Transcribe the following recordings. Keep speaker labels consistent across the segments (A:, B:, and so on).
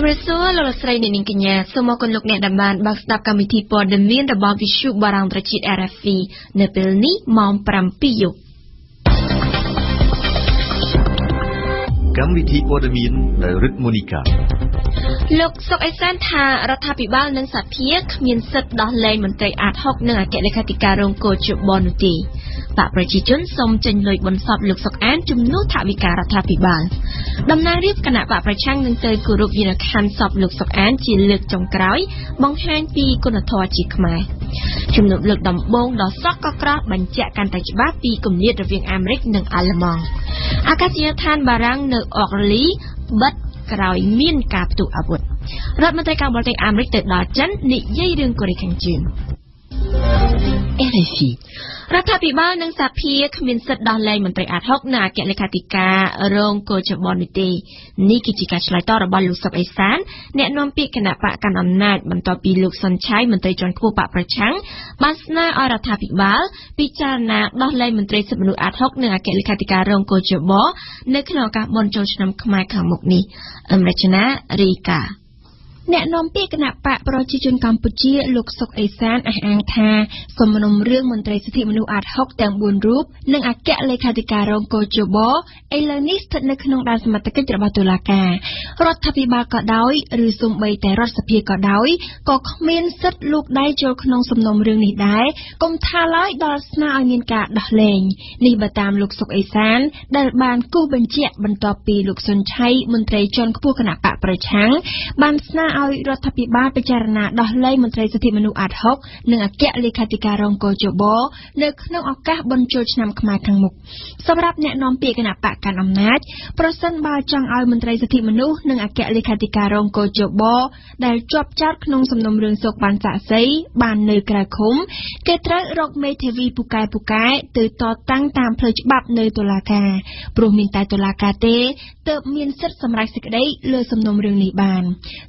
A: ជំរាបសួរលោកលោកស្រីអ្នកនាងកញ្ញាសូមអរគុណលោកអ្នកដែលបានបើកស្ដាប់កម្មវិធីព័ត៌មានរបស់ Visu បារាំងត្រជាតិ RFE នៅពេលនេះម៉ោង7យប់
B: កម្មវិធីព័ត៌មានដោយរិទ្ធមូនីកា
A: លោកសុកអេសានថារដ្ឋាភិបាលនិងសភាគ្មានសិទ្ធិដោះលែងមន្ត្រីអាត60និងអគ្គលេខាធិការរងកោជបនោះទេ បកប្រជាជនសូមចេញលុយបន្សពលោកសុកអានជំនួសថវិការដ្ឋាភិបាលតំណាងរាជគណៈបកប្រឆាំងនឹងទៅគោរពវិញ្ញាខណ្ឌសពលោកសុកអានជាលើកចុងក្រោយ បង្ហាញពីគុណធម៌ជាខ្មែរជំនួបលើកដំបូងដ៏សក់ក៏ក្រោះបញ្ជាក់កាន់តែច្បាស់ពីគម្លាតរវាងអាមេរិកនិងអាល្លឺម៉ង់អាកាសយានដ្ឋានបារាំងនៅអកលីបិទក្រោយមានការផ្ទុះអាវុធរដ្ឋមន្ត្រីការបរទេសអាមេរិកទៅដល់ចិននិយាយរឿងកូរ៉េខាងជើង RFI រដ្ឋាភិបាលនិងសភាគ្មានសិទ្ធិដោះលែងមន្ត្រីអាត60និងអគ្គលេខាធិការរងកោចបននេះទេនេះគឺជាការឆ្លើយតបរបស់លោកសុកអេសានអ្នកនាំពាក្យគណៈបកកណ្ដាលអំណាចបន្ទាប់ពីលោកសុនឆៃមន្ត្រីជាន់ខ្ពស់បកប្រឆាំងបានស្នើឲ្យរដ្ឋាភិបាលពិចារណាដោះលែងមន្ត្រីសិទ្ធិមនុស្សអាត60និងអគ្គលេខាធិការរងកោចបនៅក្នុងឱកាសបុណ្យចូលឆ្នាំខ្មែរខាងមុខនេះអមរជនារីកា អ្នកនាំពាក្យគណៈបកប្រជាជនកម្ពុជាលោកសុកអេសានអះអាងថាសំណុំរឿងមន្ត្រីសិទ្ធិមនុស្សអាត60ទាំង4រូបនិងអគ្គលេខាធិការរងកោជបឥឡូវនេះស្ថិតនៅក្នុងដែនសមត្ថកិច្ចរបស់តុលាការរដ្ឋាភិបាលក៏ដោយឬសូម្បីតែរដ្ឋសភាក៏ដោយក៏គ្មានសិទ្ធិលូកដៃចូលក្នុងសំណុំរឿងនេះដែរកុំថាឡើយដល់ស្នើឲ្យមានការដោះលែងនេះបើតាមលោកសុកអេសាន ដែលបានគូសបញ្ជាក់បន្ទាប់ពីលោកសុនឆៃមន្ត្រីជាន់ខ្ពស់គណៈបកប្រឆាំងបានស្នើឲ្យរដ្ឋាភិបាលពិចារណាដោះលែងមន្ត្រីសិទ្ធិមនុស្សអាត60និងអគ្គលេខាធិការរងកោជបនៅក្នុងឱកាសបុណ្យចូលឆ្នាំខ្មែរខាងមុខសម្រាប់អ្នកនាំពាក្យគណៈបកកាន់អំណាចប្រសិនបើចង់ឲ្យមន្ត្រីសិទ្ធិមនុស្សនិងអគ្គលេខាធិការរងកោជបដែលជាប់ចោតក្នុងសំណុំរឿងសុកបានសាក់សីបាននៅក្រៅឃុំគេត្រូវរកមេធាវីពូកែពូកែទៅតតាំងតាមផ្លូវច្បាប់នៅតុលាការព្រោះមានតែតុលាការទេទើបមានសិទ្ធិសម្រេចសេចក្តីលើសំណុំរឿងនេះបាន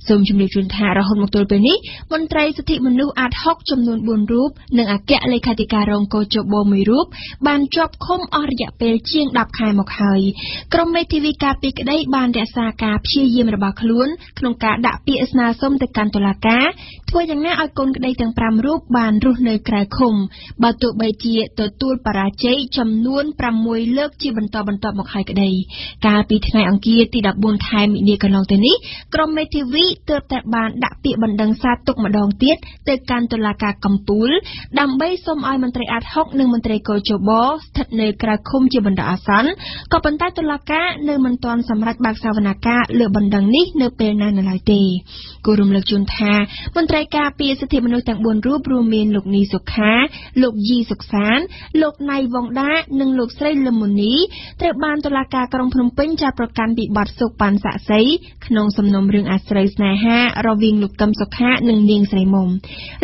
A: សូមជម្រាបជូនថារហូតមកទល់ពេលនេះមន្ត្រីសិទ្ធិមនុស្សអាត60ចំនួន4រូបនិងអគ្គលេខាធិការរងកោជបមួយរូបបានជាប់ឃុំអស់រយៈពេលជាង10ខែមកហើយក្រុមមេធាវីការពីក្តីបានរក្សាការព្យាយាមរបស់ខ្លួនក្នុងការដាក់ពាក្យស្នើសុំទៅកាន់តុលាការធ្វើយ៉ាងណាឲ្យកូនក្តីទាំង5រូបបានរស់នៅក្រៅឃុំបើទោះបីជាទទួលបរាជ័យចំនួន6លើកជាបន្តបន្ទាប់មកហើយក្តីកាលពីថ្ងៃអង្គារទី14ខែមិនិនាកន្លងទៅនេះក្រុមមេធាវីទើបតែបានដាក់ពាក្យបណ្ដឹងសារទុកម្ដងទៀតទៅកាន់តុលាការកំពូល ដើម្បីសូមឲ្យមន្ត្រីអាត60និងមន្ត្រីកោជបស្ថិតនៅក្រៅឃុំជាបណ្ដោះអាសន្នក៏ប៉ុន្តែតុលាការនៅមិនទាន់សម្រេចបើកសវនាការលើបណ្ដឹងនេះនៅពេលណានៅឡើយទេគូរំលឹកជូនថាមន្ត្រីការពារសិទ្ធិមនុស្សទាំង4រូបរួមមានលោកនីសុខា លោកយីសុកសាន លោកណៃវងដានិងលោកស្រីលឹមមុនីត្រូវបានតុលាការក្រុងភ្នំពេញចាប់ប្រកាន់ពីបទសុកប៉ាន់សាក់សីក្នុងសំណុំរឿងអាស្រូវស្នេហារវាងលោកកឹមសុខានិងនាងស្រីមុំ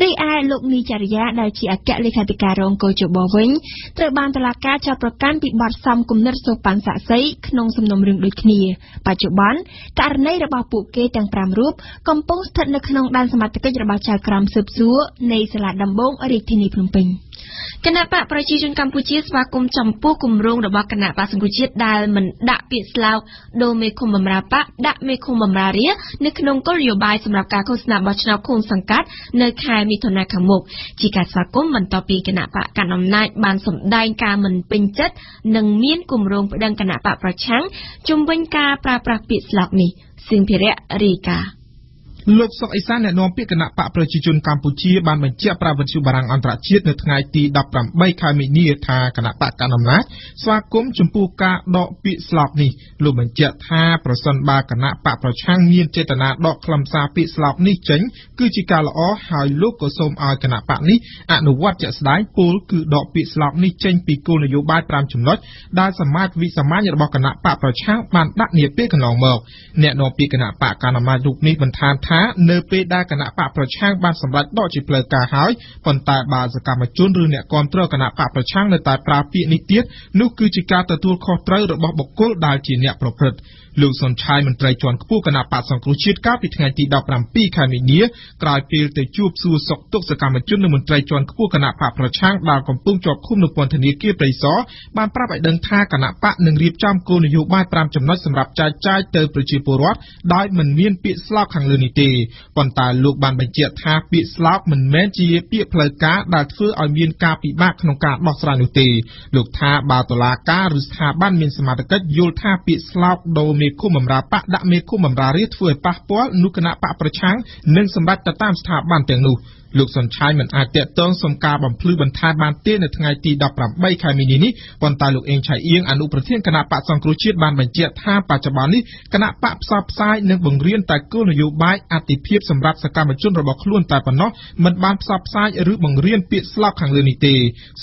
A: រីឯលោកនីចរិយាដែលជាអគ្គលេខាធិការរងកោជបវិញត្រូវបានតុលាការចាប់ប្រកាន់ពីបទសំគំនិតសុប៉ាន់សាក់សីក្នុងសំណុំរឿងដូចគ្នាបច្ចុប្បន្នករណីរបស់ពួកគេទាំង5រូបកំពុងស្ថិតនៅក្នុងដែនសមត្ថកិច្ចរបស់ចៅក្រមស៊ើបសួរនៃសាលាដំបងរាជធានីភ្នំពេញ គណៈបកប្រជាជនកម្ពុជាស្វាគមន៍ចំពោះគម្រោងរបស់គណៈបកសង្គ្រោះជាតិដែលមិនដាក់ពាក្យស្លោកដូមេឃុំបំរើបកដាក់មេឃុំបំរើរានៅក្នុងគោលនយោបាយសម្រាប់ការឃោសនាបោះឆ្នោតឃុំសង្កាត់នៅខែមិថុនាខាងមុខជាការស្វាគមន៍បន្ទាប់ពីគណៈបកកណ្ដាលអំណាចបានសម្ដែងការមិនពេញចិត្តនិងមានគម្រោងប្តឹងគណៈបកប្រឆាំងជំវិញការប្រើប្រាស់ពាក្យស្លោកនេះសៀងភិរៈរាយការណ៍
C: លោកសុកអេសានអ្នកនាំពាក្យគណៈបកប្រជាជនកម្ពុជាបានបញ្ជាក់ប្រាប់វិទ្យុបារាំងអន្តរជាតិនៅថ្ងៃទី18ខែមីនាថាគណៈបកកណ្ដាលអំណាចស្វាគមន៍ចំពោះការដកពាក្យស្លោកនេះលោកបញ្ជាក់ថាប្រសិនបើគណៈបកប្រឆាំងមានចេតនាដកខ្លឹមសារពាក្យស្លោកនេះចេញគឺជាការល្អហើយលោកក៏សូមឲ្យគណៈបកនេះអនុវត្តជាក់ស្ដែងពលគឺដកពាក្យស្លោកនេះចេញពីគោលនយោបាយ5ចំណុចដែលសមាជវិសាមញ្ញរបស់គណៈបកប្រឆាំងបានដាក់នាពេលកន្លងមកអ្នកនាំពាក្យគណៈបកកណ្ដាលអំណាចរូបនេះបន្ថែមថាថានៅពេលដែលគណៈបកប្រឆាំងបានសម្រេចដកជាផ្លូវការហើយប៉ុន្តែបើសកម្មជនឬអ្នកគាំទ្រគណៈបកប្រឆាំងនៅតែប្រើពាក្យនេះទៀតនោះគឺជាការទទួលខុសត្រូវរបស់បុគ្គលដែលជាអ្នកប្រព្រឹត្ត លោកសុនឆៃមន្ត្រីជាន់ខ្ពស់គណៈបកសង្គ្រោះជាតិកាលពីថ្ងៃទី17ខែមីនាក្រោយពេលទៅជួបសួរសុខទុក្ខសកម្មជននិងមន្ត្រីជាន់ខ្ពស់គណៈបកប្រឆាំងដែលកំពុងជាប់ឃុំនៅពន្ធនាគារព្រៃសរបានប្រាប់ឲ្យដឹងថាគណៈបកនឹងរៀបចំគោលនយោបាយ5ចំណុចសម្រាប់ចែកចាយទៅប្រជាពលរដ្ឋដោយមិនមានពាក្យស្លោកខាងលើនេះទេប៉ុន្តែលោកបានបញ្ជាក់ថាពាក្យស្លោកមិនមែនជាពាក្យផ្លូវការដែលធ្វើឲ្យមានការពិបាកក្នុងការដោះស្រាយនោះទេលោកថាបើតុលាការឬស្ថាប័នមានសមត្ថកិច្ចយល់ថាពាក្យស្លោកដូរមេឃុំបម្រើបកដាក់មេឃុំបម្រើរាជធ្វើឲ្យប៉ះពាល់នោះគណៈបកប្រឆាំងនឹងសម្រេចទៅតាមស្ថាប័នទាំងនោះ លោកសុនឆៃមិនអាចតាក់ទងសុំការបំភ្លឺបន្ថែមបានទេនៅថ្ងៃទី18ខែមីនានេះប៉ុន្តែលោកអេងឆៃអៀងអនុប្រធានគណៈបកសង្គ្រោះជាតិបានបញ្ជាក់ថាបច្ចុប្បន្ននេះគណៈបកផ្សព្វផ្សាយនិងបង្រៀនតែគោលនយោបាយអតិភិបសម្រាប់សកម្មជនរបស់ខ្លួនតែប៉ុណ្ណោះមិនបានផ្សព្វផ្សាយឬបង្រៀនពាក្យស្លោកខាងលើនេះទេ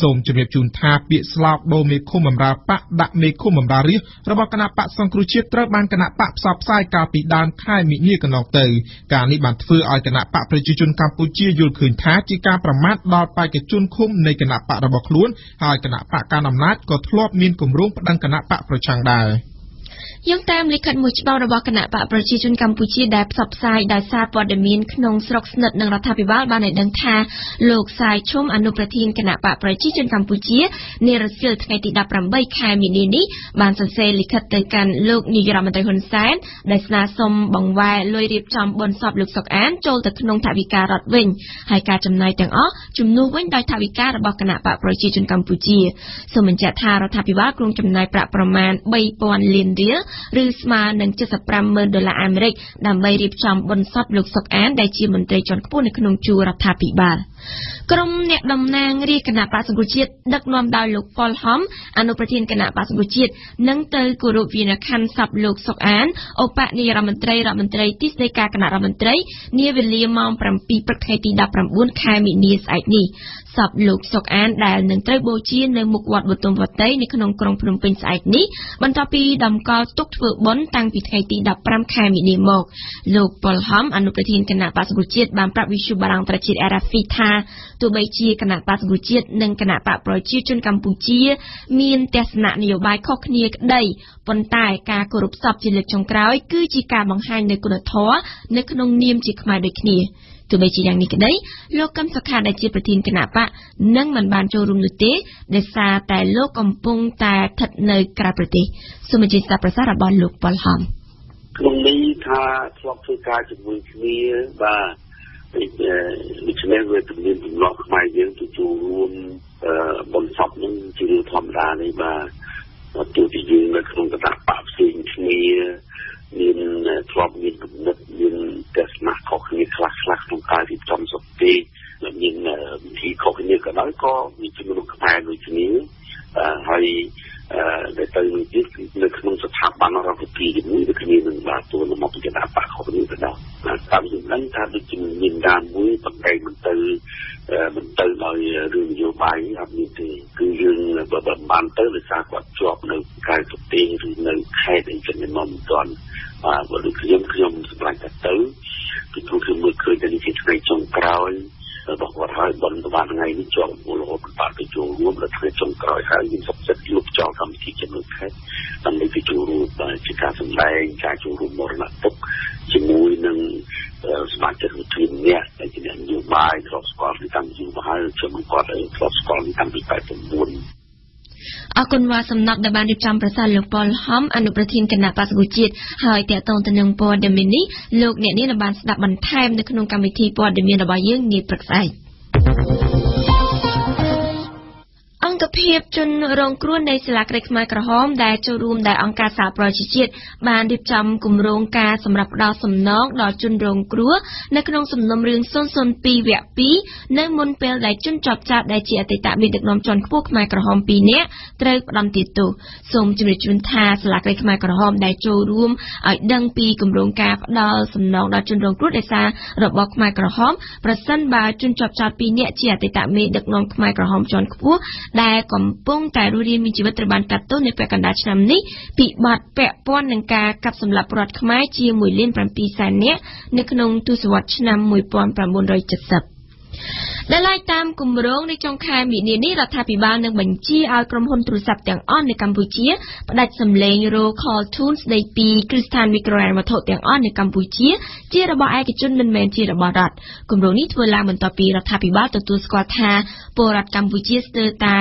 C: សូមជម្រាបជូនថាពាក្យស្លោកដូរមេឃុំបម្រើបកដាក់មេឃុំបម្រើរាជរបស់គណៈបកសង្គ្រោះជាតិត្រូវបានគណៈបកផ្សព្វផ្សាយកាលពីដើមខែមិនិនាកន្លងទៅការនេះបានធ្វើឲ្យគណៈបកប្រជាជនកម្ពុជាយល់ឃើញថាជាការប្រមាថដល់បេក្ខជនឃុំនៃគណៈបករបស់ខ្លួន ហើយគណៈបកកណ្ដាលអំណាចក៏ធ្លាប់មានគម្រោងប្តឹងគណៈបកប្រឆាំងដែរ។
D: យោងតាមលិខិតមួយច្បាប់របស់គណៈបកប្រជាជនកម្ពុជាដែលផ្សព្វផ្សាយដោយសារព័ត៌មានក្នុងស្រុកស្និទ្ធនឹងរដ្ឋាភិបាលបានឲ្យដឹងថាលោកសាយឈុំអនុប្រធានគណៈបកប្រជាជនកម្ពុជានារសៀលថ្ងៃទី18ខែមីនានេះបានសរសេរលិខិតទៅកាន់លោកនាយរដ្ឋមន្ត្រីហ៊ុនសែនដែលស្នើសុំបង្វែរលុយរៀបចំបុណ្យសពលោកសុកអានចូលទៅក្នុងថវិការដ្ឋវិញហើយការចំណាយទាំងអស់ជំនួសវិញដោយថវិការបស់គណៈបកប្រជាជនកម្ពុជាសូមបញ្ជាក់ថារដ្ឋាភិបាលគ្រោងចំណាយប្រាក់ប្រមាណ3000លានរៀលឬស្មើនឹង75ម៉ឺនដុល្លារអាមេរិកដើម្បីរៀបចំបុណ្យសពលោកសុកអានដែលជាមន្ត្រីជាន់ខ្ពស់នៅក្នុងជួររដ្ឋាភិបាល។ ក្រុមអ្នកតំណាងរាជគណៈបក្សសង្គ្រោះជាតិដឹកនាំដោយលោកប៉ុលហំអនុប្រធានគណៈបក្សសង្គ្រោះជាតិនឹងទៅគោរពវិញ្ញាខណ្ឌសពលោកសុកអានឧបនាយរដ្ឋមន្ត្រីរដ្ឋមន្ត្រីទីស្តីការគណៈរដ្ឋមន្ត្រីនាវេលាម៉ោង7ព្រឹកថ្ងៃទី19ខែមីនាស្អែកនេះសពលោកសុកអានដែលនឹងត្រូវបូជានៅមុខវត្តបទុមវតីនៅក្នុងក្រុងភ្នំពេញស្អែកនេះបន្ទាប់ពីដំកល់ទុកធ្វើបុណ្យតាំងពីថ្ងៃទី15ខែមីនាមកលោកប៉ុលហំអនុប្រធានគណៈបក្សសង្គ្រោះជាតិបានប្រាប់វិទ្យុបារាំងត្រជាតិ RFI ថាទោះបីជាគណៈបក្សសង្គ្រោះជាតិនិងគណៈបកប្រជាជនកម្ពុជា មានទស្សនៈនយោបាយខុសគ្នាក្តីប៉ុន្តែការគោរពសពជាលើកចុងក្រោយ គឺជាការបង្ហាញនូវគុណធម៌នៅក្នុងនាមជាខ្មែរដូចគ្នាទោះបីជាយ៉ាងនេះក្តីលោកកឹមសុខាដែលជាប្រធានគណៈបកនឹងមិនបានចូលរួមនោះទេដោយសារតែលោកកំពុងតែស្ថិតនៅក្រៅប្រទេសសូមអញ្ជើញស្ដាប់ប្រសាសន៍របស់លោកប៉ុលហំ
E: ក្នុងនេះថាធ្លាប់ធ្វើការជាមួយគ្នាបាទ ដូច្នេះវាទំនៀមទម្លាប់ខ្មែរយើងទៅចូលរួមបុណ្យសពនឹងជារឿងធម្មតានេះបាទទោះជាយើងនៅក្នុងគណៈបកផ្សេងគ្នាមានធ្លាប់មានគំនិតមានទស្សនៈខុសគ្នាខ្លះខ្លះក្នុងការរៀបចំសុខទេមានវិធីខុសគ្នាក៏ដោយក៏មានជំនុំខ្មែរដូចគ្នាហើយ ដែលទៅនឹងទៀតគឺនៅក្នុងស្ថាប័នរដ្ឋាភិបាលជាមួយដូចគ្នានឹងបាទទួលមកពីគណៈបកខុសគ្នាទៅដល់តាមជំនាញថាដូចជាមានការមួយបង្កែមិនទៅមិនទៅដោយរឿងនយោបាយអត់មានទេគឺយើងបើបានទៅដោយសារគាត់ជាប់នៅកាយប្រទេសឬនៅខេត្តអីចឹងមិនមិនទាន់បាទបើដូចខ្ញុំខ្ញុំសម្រាប់តែទៅពីព្រោះខ្ញុំមើលឃើញតែនេះជាថ្ងៃចុងក្រោយ របស់គាត់ហើយបនបានថ្ងៃនេះជាប់មូលហេតុបានទៅចូលរួមនៅថ្ងៃចុងក្រោយហើយយើងសុខចិត្តលុបចោលកម្មវិធីចំណុចខេត្តដើម្បីទៅចូលរួមជាការសម្ដែងការចូលរួមមរណទុកជាមួយនឹងសមាជិកវិទ្យាអ្នកដែលជាអ្នកនយោបាយធ្លាប់ស្គាល់ពីតាំងពីយូរមកហើយខ្ញុំគាត់ធ្លាប់ស្គាល់ពីតាំងពី89
D: អរគុណវ៉ាសំណក់ដែលបានរៀបចំប្រសាសន៍លោកប៉ុលហំអនុប្រធានគណៈបក្សប្រជាជាតិហើយតកតងទៅនឹងព័ត៌មាននេះលោកអ្នកនាងបានស្ដាប់បន្ថែមនៅក្នុងកម្មវិធីព័ត៌មានរបស់យើងនាព្រឹកស្អែកអ ង្គភាពជនរងគ្រោះនៃសាលាក្រីខ្មែរក្រហមដែលចូលរួមដែលអង្គការសហប្រជាជាតិបានរៀបចំគម្រោងការសម្រាប់ផ្ដល់សំណងដល់ជនរងគ្រោះនៅក្នុងសំណុំរឿង002វគ្គ2នៅមុនពេលដែលជនជាប់ចាប់ដែលជាអតីតមេដឹកនាំជាន់ខ្ពស់ខ្មែរក្រហម2នាក់ត្រូវផ្ដន្ទាទោសសូមជម្រាបជូនថាសាលាក្រីខ្មែរក្រហមដែលចូលរួមឲ្យដឹងពីគម្រោងការផ្ដល់សំណងដល់ជនរងគ្រោះដោយសាររបស់ខ្មែរក្រហមប្រសិនបើជនជាប់ចោត2នាក់ជាអតីតមេដឹកនាំខ្មែរក្រហមជាន់ខ្ពស់ដែលកំពុងតែរស់រានមានជីវិតត្រូវបានកាត់ទោសនៅពាក់កណ្ដាលឆ្នាំនេះពីបទពាក់ព័ន្ធនឹងការកាប់សម្លាប់ពលរដ្ឋខ្មែរជា1លាន7សែននាក់នៅក្នុងទសវត្សរ៍ឆ្នាំ1970 ដែលឡែកតាមគម្រោងនៃចុងខែមីនានេះរដ្ឋាភិបាលនឹងបញ្ជាឲ្យក្រុមហ៊ុនទូរស័ព្ទទាំងអស់នៅកម្ពុជាផ្ដាច់សំឡេង roll call tune ស្ដីពីគ្រឹះស្ថានមីក្រូហិរញ្ញវត្ថុទាំងអស់នៅកម្ពុជា ជារបស់ឯកជនមិនមែនជារបស់រដ្ឋគម្រោងនេះធ្វើឡើងបន្ទាប់ពីរដ្ឋាភិបាលទទួលស្គាល់ថាពលរដ្ឋកម្ពុជាស្ទើរតែ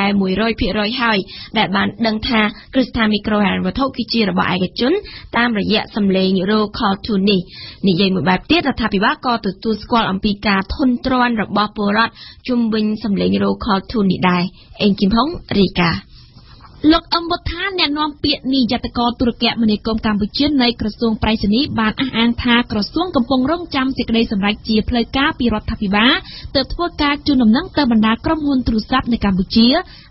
D: 100%ហើយដែលបានដឹងថាគ្រឹះស្ថានមីក្រូហិរញ្ញវត្ថុគឺជារបស់ឯកជនតាមរយៈសំឡេង roll call tune នេះនិយាយមួយបែបទៀតរដ្ឋាភិបាលក៏ទទួលស្គាល់អំពីការធន់ទ្រាន់របស់ពលរដ្ឋជុំវិញសម្លេងរោខលធូននេះដែរអេងគឹមហុងរីកា
F: លោកអឹមវុធាអ្នកនាំពាក្យនាយកតកទូរគមនាគមន៍កម្ពុជានៃក្រសួងប្រៃសណីបានអះអាងថាក្រសួងកំពុងរងចាំសេចក្តីសម្រេចជាផ្លូវការពីរដ្ឋាភិបាលទើបធ្វើការជូនដំណឹងទៅបណ្ដាក្រុមហ៊ុនទូរស័ព្ទនៅកម្ពុជា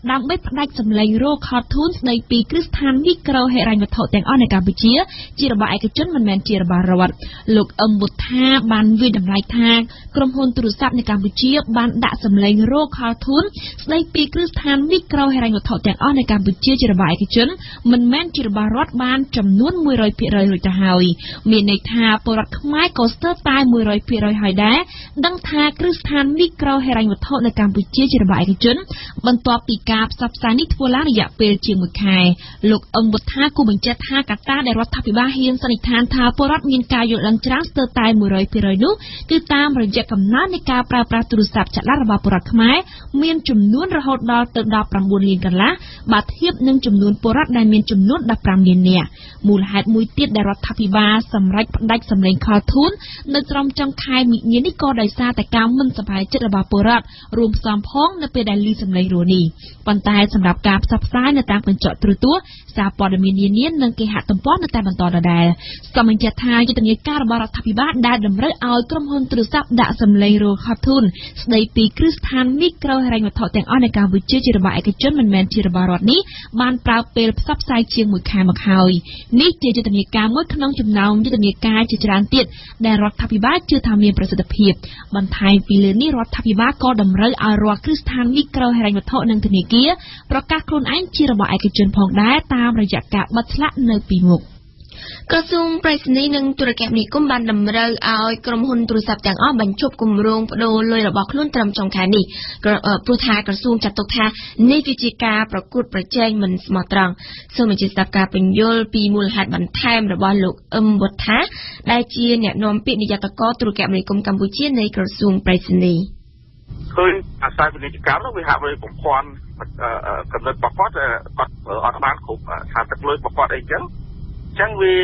F: ដើម្បីផ្ដាច់សម្លេងរោខតធូនស្ដីពីគ្រឹះស្ថានមីក្រូហិរញ្ញវត្ថុទាំងអស់នៅកម្ពុជា ជារបស់ឯកជនមិនមែនជារបស់រដ្ឋលោកអឹមវុធាបានវិយតម្លៃថាក្រុមហ៊ុនទូរស័ព្ទនៅកម្ពុជាបានដាក់សម្លេងរោខតធូនស្ដីពីគ្រឹះស្ថានមីក្រូហិរញ្ញវត្ថុទាំងអស់នៅកម្ពុជាជាជារបស់ឯកជនមិនមែនជារបស់រដ្ឋបានចំនួន100%រួចទៅហើយមានន័យថាពលរដ្ឋខ្មែរក៏ស្ទើរតែ100%ហើយដែរដឹងថាគ្រឹះស្ថានមីក្រូហិរញ្ញវត្ថុនៅកម្ពុជាជារបស់ឯកជនបន្ទាប់ពីការផ្សព្វផ្សាយនេះធ្វើឡើងរយៈពេលជាង1ខែលោកអឹមវុធាគូបញ្ជាក់ថាកត្តាដែលរដ្ឋាភិបាលហ៊ានសន្និដ្ឋានថាពលរដ្ឋមានការយល់ដឹងច្រើនស្ទើរតែ100%នោះគឺតាមរយៈកំណើននៃការប្រើប្រាស់ទូរស័ព្ទចល័តរបស់ពលរដ្ឋខ្មែរមានចំនួនរហូតដល់ទៅ19លានកន្លះបើធៀបនឹងចំនួនពលរដ្ឋដែលមានចំនួន15លាននាក់មូលហេតុមួយទៀតដែលរដ្ឋាភិបាលសម្រេចផ្ដាច់សម្លេងខលធូននៅត្រឹមចុងខែមិនិនានេះក៏ដោយសារតែការមិនសប្បាយចិត្តរបស់ពលរដ្ឋរួមផ្សំផងនៅពេលដែលឮសម្លេងរស់នេះប៉ុន្តែសម្រាប់ការផ្សព្វផ្សាយនៅតាមកញ្ចក់ទូរទស្សន៍សារព័ត៌មាននានានិងគេហទំព័រនៅតែបន្តដដែលសូមបញ្ជាក់ថាយុទ្ធនាការរបស់រដ្ឋាភិបាលដែលតម្រូវឲ្យក្រុមហ៊ុនទូរស័ព្ទដាក់សម្លេងរខធូនស្ដីពីគ្រឹះស្ថានមីក្រូហិរញ្ញវត្ថុទាំងអស់នៅកម្ពុជាជារបស់ឯកជនមិនមែនជារបស់រដ្ឋនេះបានប្រើពេលផ្សព្វផ្សាយជាង1ខែមកហើយនេះជាយុទ្ធនាការមួយក្នុងចំណោមយុទ្ធនាការជាច្រើនទៀតដែលរដ្ឋាភិបាលជឿថាមានប្រសិទ្ធភាពបន្ថែមពីលើនេះរដ្ឋាភិបាលក៏តម្រូវឲ្យរាល់គ្រឹះស្ថានមីក្រូហិរញ្ញវត្ថុនិងធនាគារប្រកាសខ្លួនឯងជារបស់ឯកជនផងដែរតាមរយៈការបិទស្លាកនៅពីមុខ
D: ក្រសួងប្រៃសណីនិងទូរគមនាគមន៍បានតម្រូវឲ្យក្រុមហ៊ុនទូរស័ព្ទទាំងអស់បញ្ឈប់គម្រោងបដូរលុយរបស់ខ្លួនត្រឹមចុងខែនេះព្រោះថាក្រសួងចាត់ទុកថានេះគឺជាការប្រកួតប្រជែងមិនស្មោះត្រង់សូមអញ្ជើញស្ដាប់ការបញ្យល់ពីមូលហេតុបន្ថែមរបស់លោកអឹមវុធាដែលជាអ្នកនាំពាក្យនាយកកទូរគមនាគមន៍កម្ពុជានៃក្រសួងប្រៃសណី
G: ឃើញអាស្រ័យពាណិជ្ជកម្មនោះវាហាក់បីបំភាន់ កំណត់របស់គាត់គាត់អត់បានគ្រប់ថាទឹកលុយរបស់គាត់អីចឹងអញ្ចឹងវា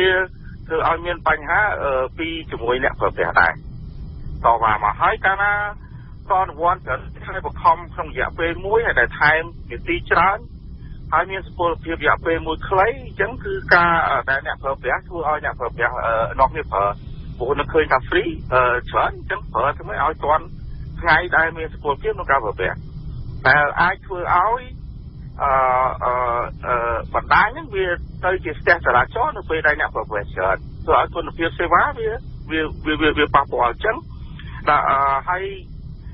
G: ធ្វើឲ្យមានបញ្ហាពីជាមួយអ្នកប្រើប្រាស់ដែរតវ៉ាមកហើយកាលណាក៏អនុវត្តត្រូវឲ្យបង្ខំក្នុងរយៈពេលមួយហើយដែលថែមនីតិច្រើនហើយមានសុពលភាពរយៈពេលមួយខ្លីអញ្ចឹងគឺការដែលអ្នកប្រើប្រាស់ធ្វើឲ្យអ្នកប្រើប្រាស់នាំគ្នាប្រើព្រោះនៅឃើញថា free ច្រើនអញ្ចឹងប្រើធ្វើឲ្យទាន់ថ្ងៃដែលមានសុពលភាពក្នុងការប្រើប្រាស់ ដែលអាចធ្វើឲ្យអឺអឺបណ្ដាញហ្នឹងវាទៅជាស្ទះចរាចរណ៍នៅពេលដែលអ្នកប្រើប្រាស់ច្រើនធ្វើឲ្យគុណភាពសេវាវាវាវាវាប៉ះពាល់អញ្ចឹងដល់ហើយ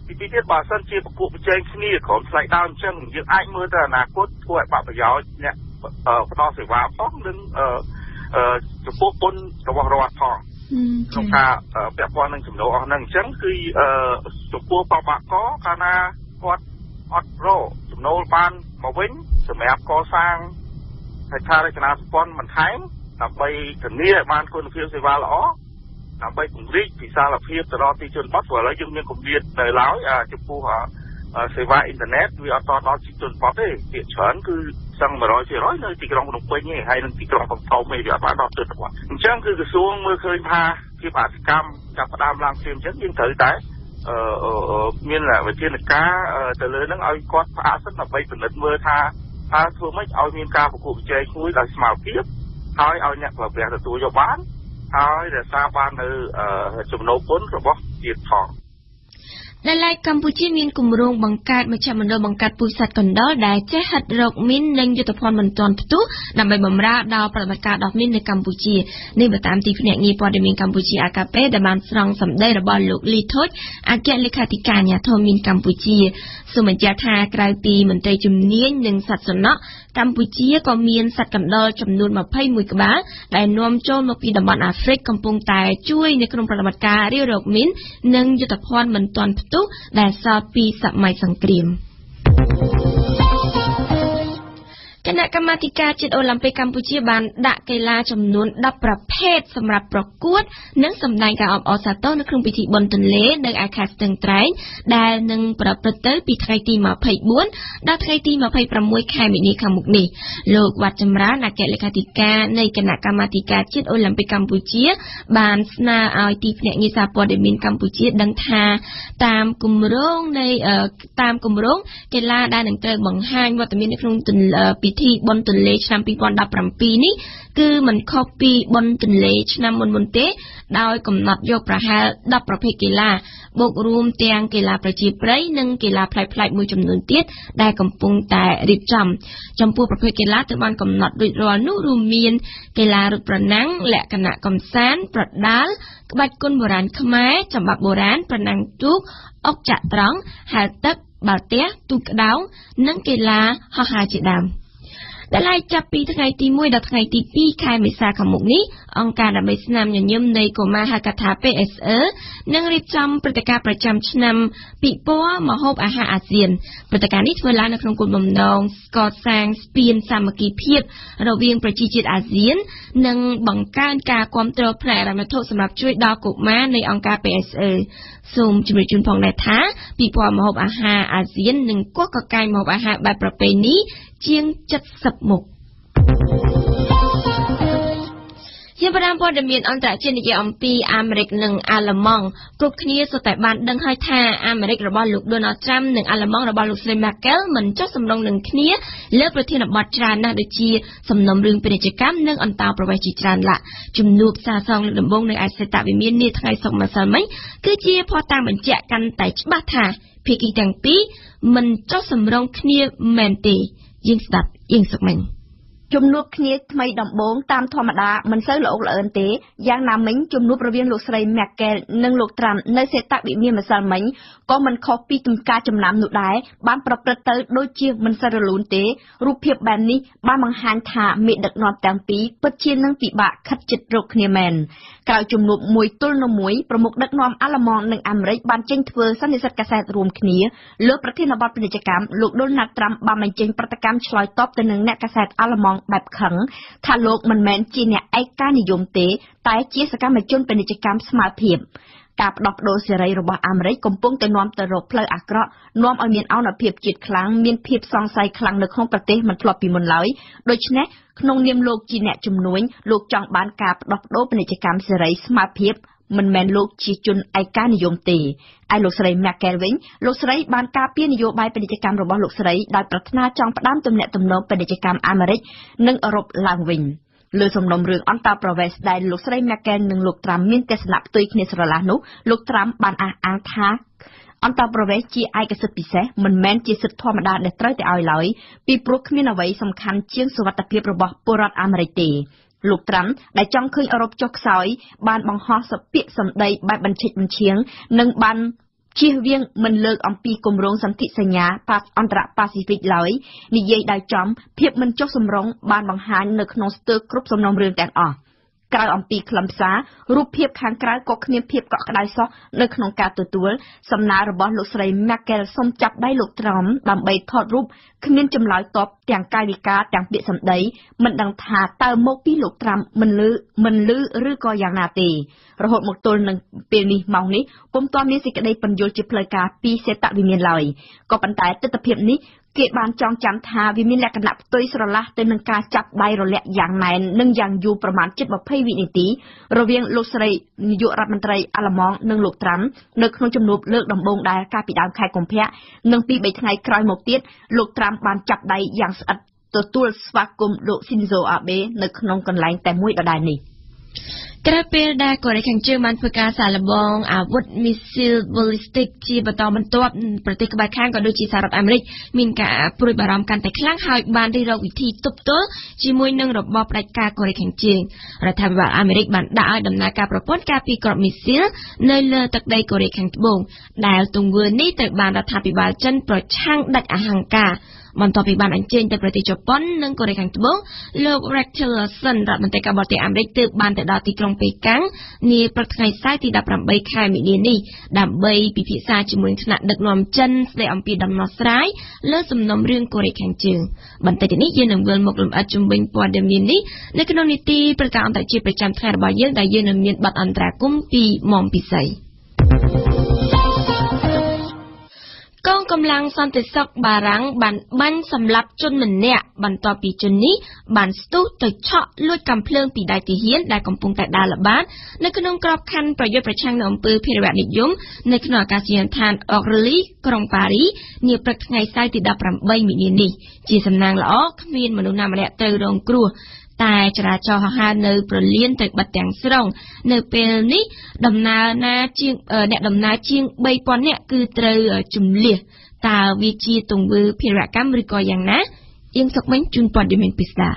G: ទីពីរទៀតបើសិនជាប្រកួតប្រជែងគ្នាក្រុមថ្លៃដើមអញ្ចឹងយើងអាចមើលទៅអនាគតធ្វើឲ្យបាក់ប្រយោជន៍អ្នកផ្ដល់សេវាផងនិងអឺចំពោះគុណរបស់រដ្ឋផងក្នុងការពាក់ព័ន្ធនឹងចំណូលអស់ហ្នឹងអញ្ចឹងគឺចំពោះបបាក់កកាលណាគាត់ អត់រកចំណូលបានមកវិញសម្រាប់កសាងហេដ្ឋារចនាសម្ព័ន្ធបន្ថែមដើម្បីធានាឲ្យបានគុណភាពសេវាល្អដើម្បីពង្រីកវិសាលភាពទៅដល់ទីជនបទព្រោះឥឡូវយើងមានគម្រាមនៅឡើយចំពោះសេវាអ៊ីនធឺណិតវាអត់តដល់ទីជនបទទេភាគច្រើនគឺសឹង100%នៅទីក្រុងភ្នំពេញឯងហើយនឹងទីក្រុងកំពតឯងវាអត់បានដល់ទិដ្ឋវត្តអញ្ចឹងគឺក្រសួងមើលឃើញថាភាពអសកម្មចាប់ផ្ដើមឡើងព្រាមអញ្ចឹងយើងត្រូវតែអឺ មានវិធានការទៅលើនឹងឲ្យគាត់ផ្អាកសិនដើម្បីពិនិត្យមើលថាថាធ្វើម៉េចឲ្យមានការប្រកួតប្រជែងមួយដោយស្មារតីហើយឲ្យអ្នកប្រើប្រាស់ទទួលយកបានហើយរក្សាបាននៅចំណូលពន្ធរបស់ជាតិផង
D: ដែលឡែកកម្ពុជាមានគម្រោងបង្កើតមជ្ឈមណ្ឌលបង្កាត់ពូជសត្វកណ្តុរដែលចេះហិតរកមីននិងយុទ្ធភ័ណ្ឌមិនទាន់ផ្ទុះដើម្បីបម្រើដល់ប្រតិបត្តិការដោះមីននៅកម្ពុជានេះបើតាមទីភ្នាក់ងារព័ត៌មានកម្ពុជាអាកាពេដែលបានស្រង់សម្ដីរបស់លោកលីថុចអគ្គលេខាធិការអាជ្ញាធរមីនកម្ពុជាសូមបញ្ជាក់ថាក្រៅពីមន្ត្រីជំនាញនិងសត្វសំណក់ កម្ពុជាក៏មានសត្វកណ្តុរចំនួន21ក្បាលដែលនាំចូលមកពីតំបន់អាហ្វ្រិកកំពុងតែជួយនៅក្នុងប្រតិបត្តិការរាវរកមីននិងយុទ្ធភ័ណ្ឌមិនទាន់ផ្ទុះដែលសល់ពីសម័យសង្គ្រាម គណៈកម្មាធិការជាតិអូឡ িম ពិកកម្ពុជាបានដាក់កីឡាចំនួន10ប្រភេទសម្រាប់ប្រកួត និងសម្ដែងការអបអរសាទរនៅក្នុងពិធីបុណ្យទន្លេ នៅឯខេត្តស្ទឹងត្រែងដែលនឹងប្រព្រឹត្តទៅពីថ្ងៃទី24ដល់ថ្ងៃទី26ខែមីនាខាងមុខនេះលោកវត្តចម្រើនអគ្គលេខាធិការនៃគណៈកម្មាធិការជាតិអូឡ িম ពិកកម្ពុជា បានស្នើឲ្យទីភ្នាក់ងារសារព័ត៌មានកម្ពុជាដឹងថាតាមគម្រោងនៃតាមគម្រោងកីឡាដែលនឹងត្រូវបង្ហាញវត្តមាននៅក្នុងពិធីបុណ្យទន្លេឆ្នាំ2017នេះគឺមិនខុសពីបុណ្យទន្លេឆ្នាំមុនមុនទេ ដោយកំណត់យកប្រហែល10ប្រភេទកីឡាបូករួមទាំងកីឡាប្រជាប្រិយនិងកីឡាប្លែកៗមួយចំនួនទៀតដែលកំពុងតែរៀបចំចំពោះប្រភេទកីឡាត្រូវបានកំណត់រួចរាល់នោះរួមមានកីឡារត់ប្រណាំងលក្ខណៈកំសាន្តប្រដាល់ក្បាច់គុនបុរាណខ្មែរចំបាប់បុរាណប្រណាំងទូកអុកចាក់ត្រង់ហែលទឹកបាល់ទះទូកក្ដោង និងកីឡាហោះហើរជាដើម។ ដែលឡែកចាប់ពីថ្ងៃទី1ដល់ថ្ងៃទី2ខែមេសាខាងមុខនេះអង្គការដើម្បីស្នាមញញឹមនៃកុមារហៅកាត់ថា PSE នឹងរៀបចំព្រឹត្តិការណ៍ប្រចាំឆ្នាំពិព័រណ៍ម្ហូបអាហារអាស៊ានព្រឹត្តិការណ៍នេះធ្វើឡើងនៅក្នុងគោលបំណងកសាងស្ពានសាមគ្គីភាពរវាងប្រជាជាតិអាស៊ាន និងបង្កើនការគ្រប់គ្រងផ្នែកអរិយវត្ថុសម្រាប់ជួយដល់កុមារនៃអង្គការ PSE សូមជម្រាបជូនផងដែរថាពិព័រណ៍ម្ហូបអាហារអាស៊ាននឹងគោះកកាយម្ហូបអាហារបែបប្រពៃណី ជាង70មុខជាបដាមព័ត៌មានអន្តរជាតិនិយាយអំពីអាមេរិកនិងអាល្លឺម៉ង់គ្រប់គ្នាសុទ្ធតែបានដឹងហើយថាអាមេរិករបស់លោក Donald Trump និងអាល្លឺម៉ង់របស់លោកស្រី Merkel មិនចុះសម្រុងនឹងគ្នាលើប្រធានបទច្រើនណាស់ដូចជាសំណុំរឿងពាណិជ្ជកម្មនិងអន្តោប្រវេសន៍ជាច្រើនឡាជំនួបសារសងលើដំបងនៅឯសេតវិមាននាថ្ងៃសុក្រម្សិលមិញគឺជាផុសតាងបញ្ជាក់កាន់តែច្បាស់ថាភាគីទាំងពីរមិនចុះសម្រុងគ្នាមែនទេ យើងស្ដាប់អៀងសុកមិញ
H: ជំនួបគ្នាថ្មីដំបូងតាមធម្មតាមិនសូវល្អល្អឿនទេយ៉ាងណាមិញជំនួបរវាងលោកស្រី Merkel និងលោក Trump នៅសេតវិមានម្សិលមិញក៏មិនខុសពីទំការចំណាំនោះដែរបានប្រព្រឹត្តទៅដូចជាមិនសូវរលូនទេរូបភាពបែបនេះបានបង្ហាញថាមេដឹកនាំទាំងពីរពិតជានឹងពិបាកខិតជិតរកគ្នាមែន ក្រោយជំនួបមួយទល់នឹងមួយប្រមុខដឹកនាំអាល្លឺម៉ង់និងអាមេរិកបានចេញធ្វើសន្និសីទកាសែតរួមគ្នាលើប្រធានបទពាណិជ្ជកម្មលោក Donald Trump បានបញ្ចេញប្រតិកម្មឆ្លើយតបទៅនឹងអ្នកកាសែតអាល្លឺម៉ង់បែបខឹងថាលោកមិនមែនជាអ្នកឯកានិយមទេតែជាសកម្មជនពាណិជ្ជកម្មស្មើភាព ការផ្ដោះប្ដូរសេរីរបស់អាមេរិកកំពុងតែនាំទៅរកផ្លូវអាក្រក់នាំឲ្យមានអនុភាពជាតិខ្លាំងមានភាពសង្ស័យខ្លាំងនៅក្នុងប្រទេសមិនធ្លាប់ពីមុនឡើយដូច្នេះក្នុងនាមលោកជាអ្នកជំនួញលោកចង់បានការផ្ដោះប្ដូរពាណិជ្ជកម្មសេរីស្មើភាពមិនមែនលោកជាជនឯកានិយមទេឯលោកស្រី Merkel វិញលោកស្រីបានការពារនយោបាយពាណិជ្ជកម្មរបស់លោកស្រីដោយប្រាថ្នាចង់ផ្ដើមទំនាក់ទំនងពាណិជ្ជកម្មអាមេរិកនិងអឺរ៉ុបឡើងវិញ លើសំណុំរឿងអន្តរប្រវេសន៍ដែលលោកស្រី Merkel និងលោក Trump មានទស្សនៈផ្ទុយគ្នាស្រឡះនោះលោក Trump បានអះអាងថាអន្តរប្រវេសន៍ជាឯកសិទ្ធិពិសេសមិនមែនជាសិទ្ធិធម្មតាដែលត្រូវតែឲ្យឡើយពីព្រោះគ្មានអ្វីសំខាន់ជាងសុវត្ថិភាពរបស់ពលរដ្ឋអាមេរិកទេលោកត្រាំដែលចង់ឃើញអឺរ៉ុបចុះខ្សោយបានបង្ហោះសពាក្យសម្ដីបែបបញ្ឆិតបញ្ឈៀងនិងបាន ជៀសវាងមិនលើកអំពីគម្រោងសន្ធិសញ្ញាប៉ាសអន្តរប៉ាស៊ីហ្វិកឡើយនិយាយដោយចំភាពមិនចុះសម្រុងបានបង្ហាញនៅក្នុងស្ទើរគ្រប់សំណុំរឿងទាំងអស់ ក្រៅអំពីខ្លឹមសាររូបភាពខាងក្រៅក៏គ្មានភាពកក់ក្ដៅសោះនៅក្នុងការទទួលសំណើរបស់លោកស្រី Merkel សុំចាប់ដៃលោកត្រុំដើម្បីថតរូបគ្មានចម្លើយតបទាំងកាយវិការទាំងពាក្យសម្ដីមិនដឹងថាតើមកពីលោកត្រាំមិនលឺមិនលឺឬក៏យ៉ាងណាទេរហូតមកទល់នឹងពេលនេះម៉ោងនេះពុំទាន់មានសេចក្តីបញ្យល់ជាផ្លូវការពីសេតវិមានឡើយក៏ប៉ុន្តែទស្សនវិជ្ជានេះ គេបានចងចាំថាវាមានលក្ខណៈផ្ទុយស្រឡះទៅនឹងការចាប់ដៃរលាក់យ៉ាងណែននិងយ៉ាងយូរប្រមាណជិត20វិនាទី រវាងលោកស្រីនាយករដ្ឋមន្ត្រីអាល្លឺម៉ង់និងលោកត្រាំនៅក្នុងជំនួបលើកដំបូងដែលកាលពីដើមខែកុម្ភៈនិងពី3ថ្ងៃក្រោយមកទៀតលោកត្រាំបានចាប់ដៃយ៉ាងស្អិតទទួលស្វាគមន៍លោក Shinzo Abe នៅក្នុងកន្លែងតែមួយដដែលនេះ។
D: ក្រៅពេលដែលកូរ៉េខាងជើងបានធ្វើការសាកល្បងអាវុធមីស៊ីល ballistic ជាបន្តបន្ទាប់ប្រទេសក្បែរខាងក៏ដូចជាសហរដ្ឋអាមេរិកមានការព្រួយបារម្ភកាន់តែខ្លាំងហើយបានរិះរកវិធីទប់ទល់ជាមួយនឹងរបបផ្ដាច់ការកូរ៉េខាងជើងរដ្ឋាភិបាលអាមេរិកបានដាក់ឲ្យដំណើរការប្រព័ន្ធការពារគ្រាប់មីស៊ីលនៅលើទឹកដីកូរ៉េខាងត្បូងដែលទង្វើនេះត្រូវបានរដ្ឋាភិបាលចិនប្រឆាំងដាច់អហង្ការ បន្ទាប់ពីបានអញ្ជើញទៅប្រទេសជប៉ុននិងកូរ៉េខាងត្បូងលោក Rex Tillerson រដ្ឋមន្ត្រីការបរទេសអាមេរិកទើបបានទៅដល់ទីក្រុងប៉េកាំងនាព្រឹកថ្ងៃសៅរ៍ទី18ខែមីនានេះដើម្បីពិភាក្សាជាមួយថ្នាក់ដឹកនាំចិនស្ដីអំពីដំណោះស្រាយលើសំណុំរឿងកូរ៉េខាងជើងបន្តិចនេះយើងនឹងវិលមកលំអិតជំវិញព័ត៌មាននេះនៅក្នុងនីតិប្រកាសអន្តរជាតិប្រចាំថ្ងៃរបស់យើងដែលយើងនឹងមានបទអន្តរាគមពីមុំពិសី កងកម្លាំងសន្តិសុខបារាំងបានបាញ់សម្លាប់ជនម្នាក់បន្ទាប់ពីជននេះបានស្ទុះទៅឆក់លួចកាំភ្លើងពីដៃទាហានដែលកំពុងតែដើរល្បាតនៅក្នុងក្របខ័ណ្ឌប្រយុទ្ធប្រឆាំងនឹងអំពើភេរវនិយមនៅក្នុងអាកាសយានដ្ឋានអុករលីក្រុងប៉ារីនាព្រឹកថ្ងៃសៅរ៍ទី18មីនានេះជាសំណាងល្អគ្មានមនុស្សណាម្នាក់ត្រូវរងគ្រោះ តែចរាចរណ៍ហោះហើរនៅប្រលានទៅបិទទាំងស្រុងនៅពេលនេះដំណើរណាជាងអ្នកដំណើរជាង3000នាក់គឺត្រូវជំលះតើវាជាទង្វើភារកម្មឬក៏យ៉ាងណាអៀងសុកមិញជូនព័ត៌មានពិស្ដា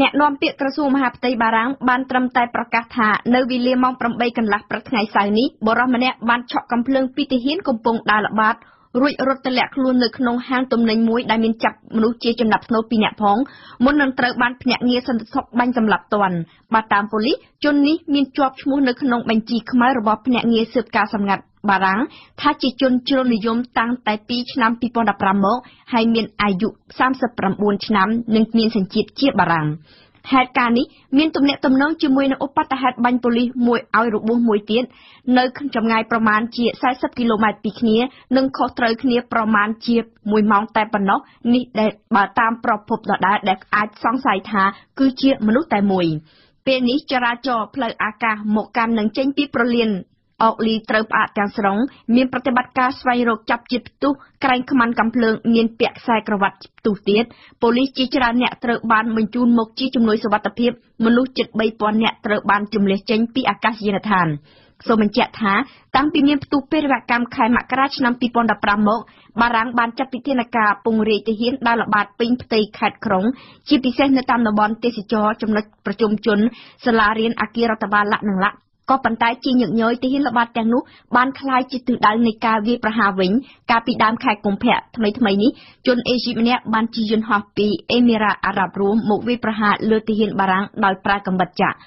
H: អ្នកនាំពាក្យក្រសួងមហាផ្ទៃបារាំងបានត្រឹមតែប្រកាសថានៅវេលាម៉ោង8កន្លះព្រឹកថ្ងៃសៅរ៍នេះបរិសម្នាក់បានឆក់កំភ្លើងពីទាហានកំពុងដើរល្បាត រួចរត់ទម្លាក់ខ្លួននៅក្នុងហាងទំនិញមួយដែលមានចាប់មនុស្សជាចំណាប់ស្នូតពីរនាក់ផងមុននឹងត្រូវបានភ្នាក់ងារសន្តិសុខបាញ់សម្លាប់ទាន់បើតាមប៉ូលីសជននេះមានជាប់ឈ្មោះនៅក្នុងបញ្ជីខ្មៅរបស់ភ្នាក់ងារស៊ើបការសម្ងាត់បារាំងថាជាជនជ្រុលនិយមតាំងតែពីឆ្នាំ2015មកហើយមានអាយុ39ឆ្នាំនិងមានសញ្ជាតិជាតិបារាំង ហេតុការណ៍នេះមានទំនាក់ទំនងជាមួយនឹងឧបតហេតុបាញ់ប៉ូលីសមួយឲ្យរបួសមួយទៀតនៅចម្ងាយប្រមាណជា40គីឡូម៉ែត្រពីគ្នានិងខុសត្រូវគ្នាប្រមាណជា1ម៉ោងតែប៉ុណ្ណោះនេះដែលបើតាមប្រភពដដែលដែលអាចសង្ស័យថាគឺជាមនុស្សតែមួយពេលនេះចរាចរណ៍ផ្លូវអាកាសមកកាន់នឹងចេញពីប្រលាន អុកលីត្រូវផ្អាកទាំងស្រុងមានប្រតិបត្តិការស្វែងរកចាប់ជាតិផ្ទុះក្រែងខ្មាន់កំភ្លើងមានពាក់ខ្សែក្រវ៉ាត់ផ្ទុះទៀតប៉ូលីសជាច្រើនអ្នកត្រូវបានបញ្ជូនមកជាជំនួយសុវត្ថិភាពមនុស្សជិត3000នាក់ត្រូវបានជំនះចេញពីអាកាសយានដ្ឋានសូមបញ្ជាក់ថាតាំងពីមានផ្ទុះពេរវកម្មខែមករាឆ្នាំ2015មកបារាំងបានចាត់វិធានការពង្រាយទាហានដើរល្បាតពេញផ្ទៃខេត្តក្រុង ជាពិសេសនៅតាមតំបន់ទេសចរចំណុចប្រជុំជនសាលារៀនអគាររដ្ឋបាលលក្ខណៈល ក្ខក៏ប៉ុន្តែជាញឹកញយទាហានល្បាតទាំងនោះបានคล้ายជាទិសដៅនៃការវាយប្រហារវិញកាលពីដើមខែកុម្ភៈថ្មីថ្មីនេះជនអេស៊ីបម្នាក់បានជិះយន្តហោះពីអេមីរ៉ាអារ៉ាប់រួមមកវាយប្រហារលើទាហានបារាំងដោយប្រើកាំបិតចាក់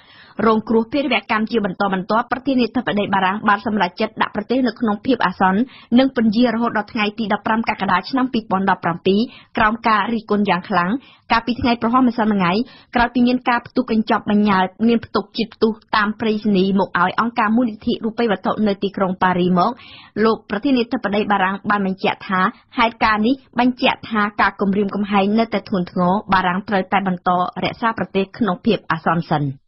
H: រងគ្រោះភារវកម្មជាបន្តបន្ទាប់ប្រធានាធិបតីបារាំងបានសម្រេចចិត្តដាក់ប្រទេសនៅក្នុងភាពអាសន្ននិងពន្យារហូតដល់ថ្ងៃទី15កក្កដាឆ្នាំ2017ក្រោមការរិះគន់យ៉ាងខ្លាំងកាលពីថ្ងៃប្រហោះម្សិលមិញក្រោយពីមានការផ្ទុះកញ្ចប់បញ្ញើមានផ្ទុកជាតិផ្ទុះតាមប្រៃសណីមកឲ្យអង្គការមូលនិធិរូបិយវត្ថុនៅទីក្រុងប៉ារីមកលោកប្រធានាធិបតីបារាំងបានបញ្ជាក់ថាហេតុការណ៍នេះបញ្ជាក់ថាការគំរាមកំហែងនៅតែធ្ងន់ធ្ងរបារាំងត្រូវតែបន្តរក្សាប្រទេសក្នុងភាពអាសន្នសិន។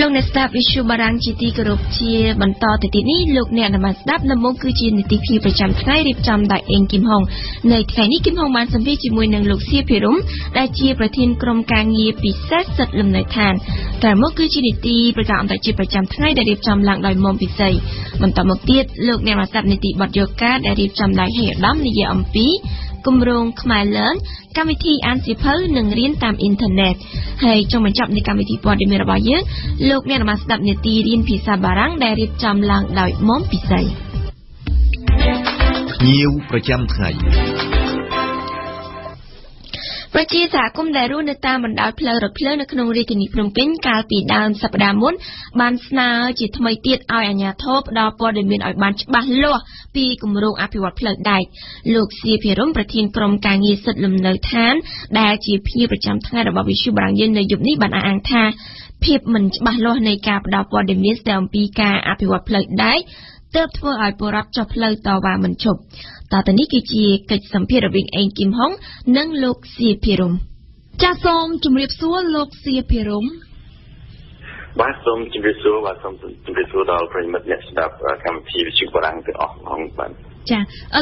D: លោកអ្នកស្ដាប់វិទ្យុបារាំងជាទីគោរពជាបន្តទៅទៀតនេះលោកអ្នកនមស្ដាប់នៅមុខគឺជានីតិភាពប្រចាំថ្ងៃរៀបចំដោយអេងគឹមហុងនៅថ្ងៃនេះគឹមហុងបានសម្ភាសជាមួយនឹងលោកសៀភិរមដែលជាប្រធានក្រុមការងារពិសេសសិទ្ធិលំនៅឋានតែមកគឺជានីតិប្រចាំអន្តរជាតិប្រចាំថ្ងៃដែលរៀបចំឡើងដោយមុំពិសីបន្តមកទៀតលោកអ្នកមកស្ដាប់នីតិបទយោការដែលរៀបចំដោយហេអាដាមនិយាយអំពី គម្រោងខ្មែរ Learn កម្មវិធីអានសៀវភៅនិងរៀនតាមអ៊ីនធឺណិតហើយចុងបញ្ចប់នៃកម្មវិធីព័ត៌មានរបស់យើងលោកអ្នកបានស្ដាប់នាទីរៀនភាសាបារាំងដែលរៀបចំឡើងដោយមុំពិសី
B: ភ្ញៀវប្រចាំថ្ងៃ
D: ប្រជាសហគមន៍ដែលរស់នៅតាមបណ្ដោយផ្លូវរថភ្លើងនៅក្នុងរាជធានីភ្នំពេញកាលពីដើមសប្តាហ៍មុនបានស្នើជាថ្មីទៀតឲ្យអាជ្ញាធរផ្ដល់ព័ត៌មានឲ្យបានច្បាស់លាស់ពីគម្រោងអភិវឌ្ឍផ្លូវដែកលោកសៀភិរមប្រធានក្រុមការងារសិទ្ធិលំនៅឋាន ដែលជាភ្ញៀវប្រចាំថ្ងៃរបស់វិទ្យុបារាំងយើងនៅយប់នេះបានអះអាងថាភាពមិនច្បាស់លាស់នៃការផ្ដល់ព័ត៌មានស្ដីអំពីការអភិវឌ្ឍផ្លូវដែក ទើបធ្វើឲ្យពលរដ្ឋចុះផ្លូវតវ៉ាមិនឈប់តទៅនេះគឺជាកិច្ចសម្ភាររវាងអេងគឹមហុងនិងលោកសៀភិរម
F: ចាសសូមជម្រាបសួរលោកសៀភិរម
I: បាទសូមជម្រាបសួរបាទសូមជម្រាបសួរដល់ប្រិមិត្តអ្នកស្ដាប់កម្មវិធីវិទ្យុបារាំងទាំងអស់ផងបាទ
F: ចា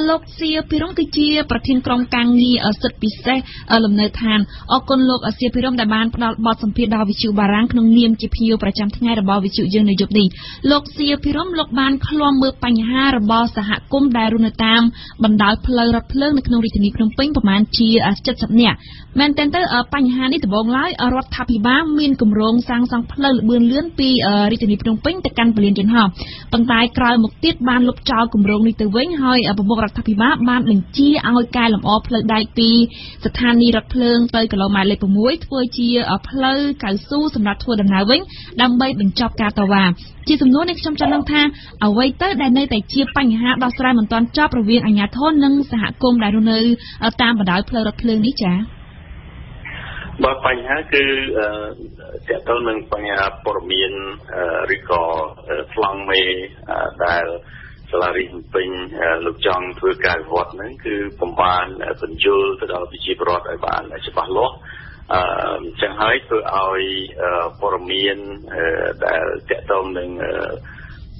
F: លោកសៀភិរមគឺជា ប្រធានក្រុមការងារសិទ្ធិពិសេសលំនៅឋានអរគុណលោកសៀភិរមដែលបានផ្ដល់បទសម្ភាសន៍ដល់វិទ្យុបារាំងក្នុងនាមជាភ្ញៀវប្រចាំថ្ងៃរបស់វិទ្យុយើងនៅយប់នេះលោកសៀភិរមលោកបានឃ្លាំមើលបញ្ហារបស់សហគមន៍ដែលរស់នៅតាមបណ្ដោយផ្លូវរថភ្លើងនៅក្នុងរាជធានីភ្នំពេញប្រមាណជា70នាក់មែនទែនទៅបញ្ហានេះដំបូងឡើយរដ្ឋាភិបាលមានគម្រោងសាងសង់ផ្លូវលបឿនលឿនពីរាជធានីភ្នំពេញទៅកាន់ពលានយន្តហោះប៉ុន្តែក្រោយមកទៀតបានលុបចោលគម្រោងនេះទៅវិញហើយប្រមុខរដ្ឋាភិបាលបានបញ្ជាឲ្យកែលម្អផ្លូវដែកពីស្ថានីយ៍រថភ្លើងទៅគីឡូម៉ែត្រលេខ6ធ្វើជាផ្លូវកៅស៊ូសម្រាប់ធ្វើដំណើរវិញដើម្បីបញ្ចប់ការតវ៉ាជាសំណួរនេះខ្ញុំចង់ដឹងថាអ្វីទៅដែលនៅតែជាបញ្ហាដោះស្រាយមិនទាន់ចប់រវាងអាជ្ញាធរនិងសហគមន៍ដែលរស់នៅតាមបណ្ដោយផ្លូវរថភ្លើងនេះចា៎
I: បើបញ្ហាគឺតកតទៅនឹងបញ្ហាព័ត៌មានឬក៏ប្លង់មេដែល សាលារៀនពេញលោកចង់ធ្វើការវិវត្តហ្នឹងគឺបំបានបញ្ជូលទៅដល់ប្រជាពលរដ្ឋឲ្យបានច្បាស់លាស់អឺអញ្ចឹងហើយធ្វើឲ្យព័ត៌មានដែលតកតទៅនឹង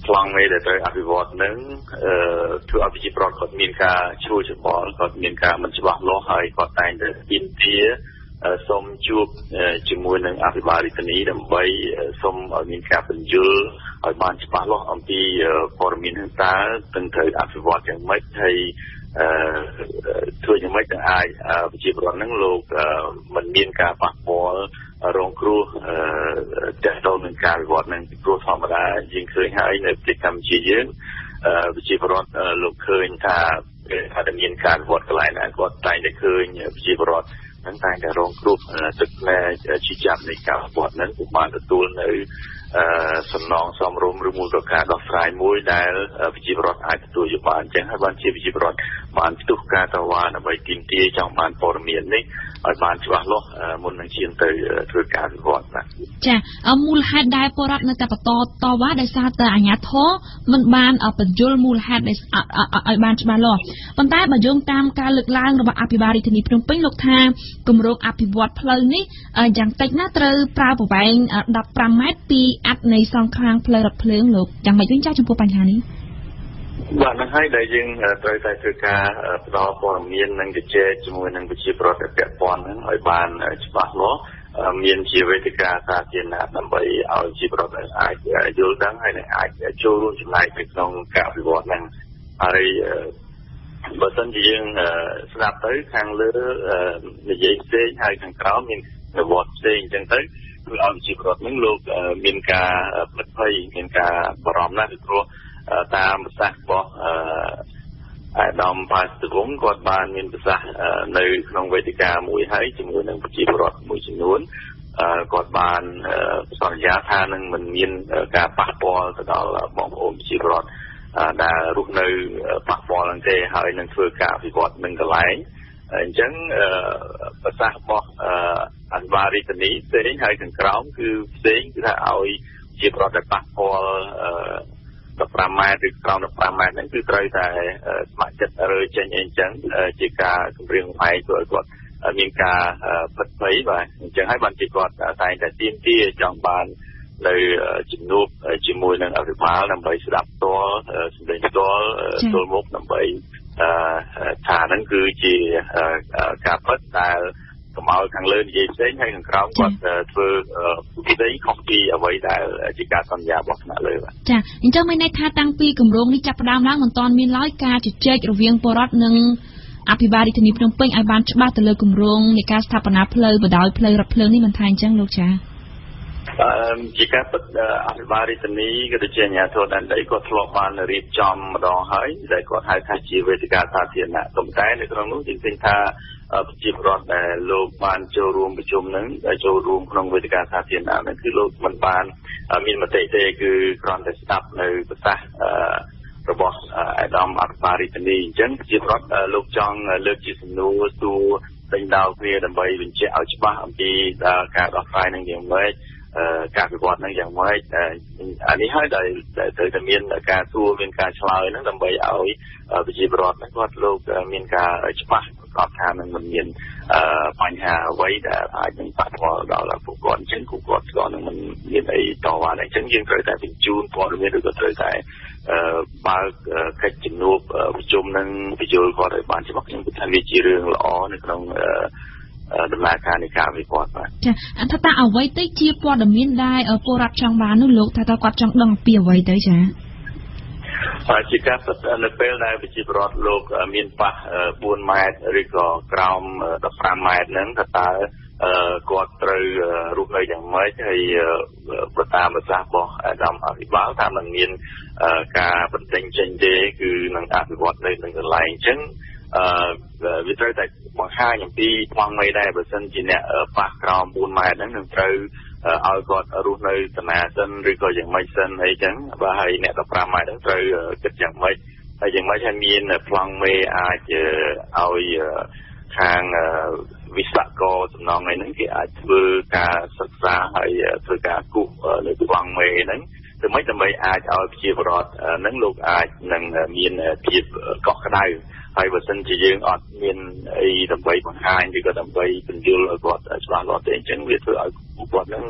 I: ប្លង់មេដែលត្រូវអភិវឌ្ឍនឹងអឺធ្វើឲ្យប្រជាពលរដ្ឋគាត់មានការឈ្លោះច្បល់គាត់មានការមិនច្បាស់លាស់ហើយគាត់តែងតែពីនទាសូមជួបជាមួយនឹងអភិបាលរាជធានីដើម្បីសូមឲ្យមានការបញ្យល់ ឲ្យបានច្បាស់លាស់អំពីព័ត៌មានហ្នឹងតើទាំងត្រូវអភិវឌ្ឍយ៉ាងម៉េចហើយអឺធ្វើយ៉ាងម៉េចទៅអាចប្រជាពលរដ្ឋហ្នឹងលោកមិនមានការប៉ះពាល់រងគ្រោះអឺតើតទៅនឹងការវិវត្តនឹងគ្រោះធម្មតាយើងឃើញហើយនៅប្រទេសកម្ពុជាយើងប្រជាពលរដ្ឋលោកឃើញថាថាមានការវិវត្តកន្លែងណាគាត់តែងតែឃើញប្រជាពលរដ្ឋហ្នឹងតែតែរងគ្រោះទឹកផ្លែជីចាប់នៃការវត្តហ្នឹងគឺបានទទួលនៅ សំណងសំរុំឬមួយក៏ការដោះស្រាយមួយដែលប្រជាពលរដ្ឋអាចទទួលយកបានអញ្ចឹងហើយបានជាប្រជាពលរដ្ឋបានផ្ទុះការតវ៉ាដើម្បីទាមទារចង់បានព័ត៌មាននេះឲ្យបានច្បាស់លាស់មុននឹងឈានទៅធ្វើការវិវត្តណា
F: ចាមូលហេតុដែលពលរដ្ឋនៅតែបន្តតវ៉ាដោយសារតែអាជ្ញាធរមិនបានបញ្យល់មូលហេតុឲ្យបានច្បាស់លាស់ប៉ុន្តែបើយោងតាមការលើកឡើងរបស់អភិបាលរាជធានីភ្នំពេញលោកថាគម្រោងអភិវឌ្ឍផ្លូវនេះយ៉ាងតិចណាស់ត្រូវប្រើប្រវែង15ម៉ែត្រពីអាត់នៃសងខាងផ្លូវរថភ្លើងលោកយ៉ាងម៉េចវិញចាស់ចំពោះបញ្ហានេះ
I: បាទនឹងហើយដែលយើងត្រូវតែធ្វើការផ្ដល់ព័ត៌មាននិងជជែកជាមួយនឹងវិជាប្រតិពាក់ព័ន្ធហ្នឹងឲ្យបានច្បាស់លាស់មានជាវេទិកាសាធារណៈដើម្បីឲ្យជាប្រតិអាចយល់ដឹងហើយនឹងអាចចូលរួមចំណែកនៅក្នុងការវិវត្តហ្នឹងហើយបើសិនជាយើងស្ដាប់ទៅខាងលើនិយាយផ្សេងហើយខាងក្រោមមានវិវត្តផ្សេងអញ្ចឹងទៅ គឺឲ្យវិជាប្រតិហ្នឹងលោកមានការផ្លិតភ័យមានការបារម្ភណាស់ពីព្រោះតាមប្រសាសន៍របស់អាដាមបាស្ទវងគាត់បានមានប្រសាសន៍នៅក្នុងវេទិកាមួយហើយជាមួយនឹងប្រជាពលរដ្ឋមួយចំនួនគាត់បានសន្យាថានឹងមិនមានការប៉ះពាល់ទៅដល់បងប្អូនប្រជាពលរដ្ឋដែលរស់នៅប៉ះពាល់នឹងទេហើយនឹងធ្វើការអភិវឌ្ឍនឹងកន្លែង អញ្ចឹងប្រសាសន៍របស់អន្តរជាតិនីផ្សេងហើយខាងក្រោមគឺផ្សេងគឺថាឲ្យជាប្រវត្តិប៉ះពាល់15ម៉ែត្រឬក្រោម15ម៉ែត្រហ្នឹងគឺត្រូវតែស្ម័គ្រចិត្តរើចេញអីអញ្ចឹងជាការគម្រាមកំហែងធ្វើឲ្យគាត់មានការផិតភ័យបាទអញ្ចឹងហើយបានជាគាត់តែងតែទៀមទាចង់បាននៅជំនួបជាមួយនឹងអភិបាលដើម្បីស្ដាប់ផ្ទាល់សម្លេងផ្ទាល់ទល់មុខដើម្បី ថាហ្នឹងគឺជាការពិតដែលកុំឲ្យខាងលើនិយាយផ្សេងហើយខាងក្រោមគាត់ធ្វើផ្សេងខុសពីអ្វីដែលជាការសន្យារបស់ថ្នាក់លើបាទ
F: ចាអញ្ចឹងមានន័យថាតាំងពីគម្រោងនេះចាប់ផ្ដើមឡើងមិនទាន់មានឡើយការជជែករវាងពលរដ្ឋនិងអភិបាលរាជធានីភ្នំពេញឲ្យបានច្បាស់ទៅលើគម្រោងនៃការស្ថាបនាផ្លូវបដោយផ្លូវរថភ្លើងនេះមិនថាអញ្ចឹងលោកចា
I: អឺ ជាការពិតអភិបាលរាជធានីក៏ដូចជាអាជ្ញាធរដែនដីក៏ធ្លាប់បានរៀបចំម្ដងហើយដែលគាត់ហៅថាជាវេទិកាសាធារណៈប៉ុន្តែនៅក្នុងនោះយើងឃើញថាប្រជាពលរដ្ឋដែលលោកបានចូលរួមប្រជុំនឹងដែលចូលរួមក្នុងវេទិកាសាធារណៈហ្នឹងគឺលោកមិនបានមានមតិទេគឺគ្រាន់តែស្ដាប់នៅប្រសាសន៍របស់អាដាមអភិបាលរាជធានីអញ្ចឹងប្រជាពលរដ្ឋលោកចង់លើកជាសំណួរសួរដេញដោលគ្នាដើម្បីបញ្ជាក់ឲ្យច្បាស់អំពីការដោះស្រាយនឹងយ៉ាងម៉េច ការវិវត្តហ្នឹងយ៉ាងម៉េចអានេះហើយដែលត្រូវតែមានការសួរមានការឆ្លើយហ្នឹងដើម្បីឲ្យប្រជាពលរដ្ឋហ្នឹងគាត់លោកមានការច្បាស់ប្រកបថានឹងមិនមានបញ្ហាអ្វីដែលអាចនឹងប៉ះពាល់ដល់ពួកគាត់អញ្ចឹងពួកគាត់ក៏នឹងមិនមានអីតវ៉ាដែរអញ្ចឹងយើងត្រូវតែបញ្ជូនព័ត៌មានឬក៏ត្រូវតែបើកកិច្ចជំនួបប្រជុំនឹងបញ្យល់គាត់ឲ្យបានច្បាស់ខ្ញុំគិតថាវាជារឿងល្អនៅក្នុង ដំណើរការនៃការវិវត្តបាទ
F: ចាថាតើអ្វីទៅជាព័ត៌មានដែលពលរដ្ឋចង់បាននោះលោកថាតើគាត់ចង់ដឹងពីអ្វីទៅចា
I: បាទជាការពិតនៅពេលដែលប្រជាពលរដ្ឋលោកមានប៉ះ4ម៉ែត្រឬក៏ក្រោម15ម៉ែត្រហ្នឹងថាតើគាត់ត្រូវរស់នៅយ៉ាងម៉េចហើយប្រតាមប្រសាសន៍របស់អាដាមអភិបាលថាมันមានការបន្ទិញចេញទេគឺនឹងអភិវឌ្ឍនៅនឹងកន្លែងអញ្ចឹង អឺវាត្រូវតែបង្ហាញអំពីផ្លង់មេដែរបើសិនជាអ្នកប៉ះក្រោម4ម៉ែត្រហ្នឹងនឹងត្រូវឲ្យគាត់រស់នៅតាណាសិនឬក៏យ៉ាងម៉េចសិនអីចឹងបាទហើយអ្នក15ម៉ែត្រហ្នឹងត្រូវគិតយ៉ាងម៉េចហើយយ៉ាងម៉េចឲ្យមានប្លង់មេអាចឲ្យខាងវិស្វករសំណងហ្នឹងគេអាចធ្វើការសិក្សាហើយធ្វើការគូសលើប្លង់មេហ្នឹងធ្វើម៉េចដើម្បីអាចឲ្យប្រជាពលរដ្ឋនឹងលោកអាចនឹងមានភាពកក់ក្ដៅ ហើយបើសិនជាយើងអត់មានអីដើម្បីបង្ហាញឬក៏ដើម្បីពន្យល់ឲ្យគាត់ច្បាស់លាស់ទេអញ្ចឹងវាធ្វើឲ្យពួកគាត់ហ្នឹង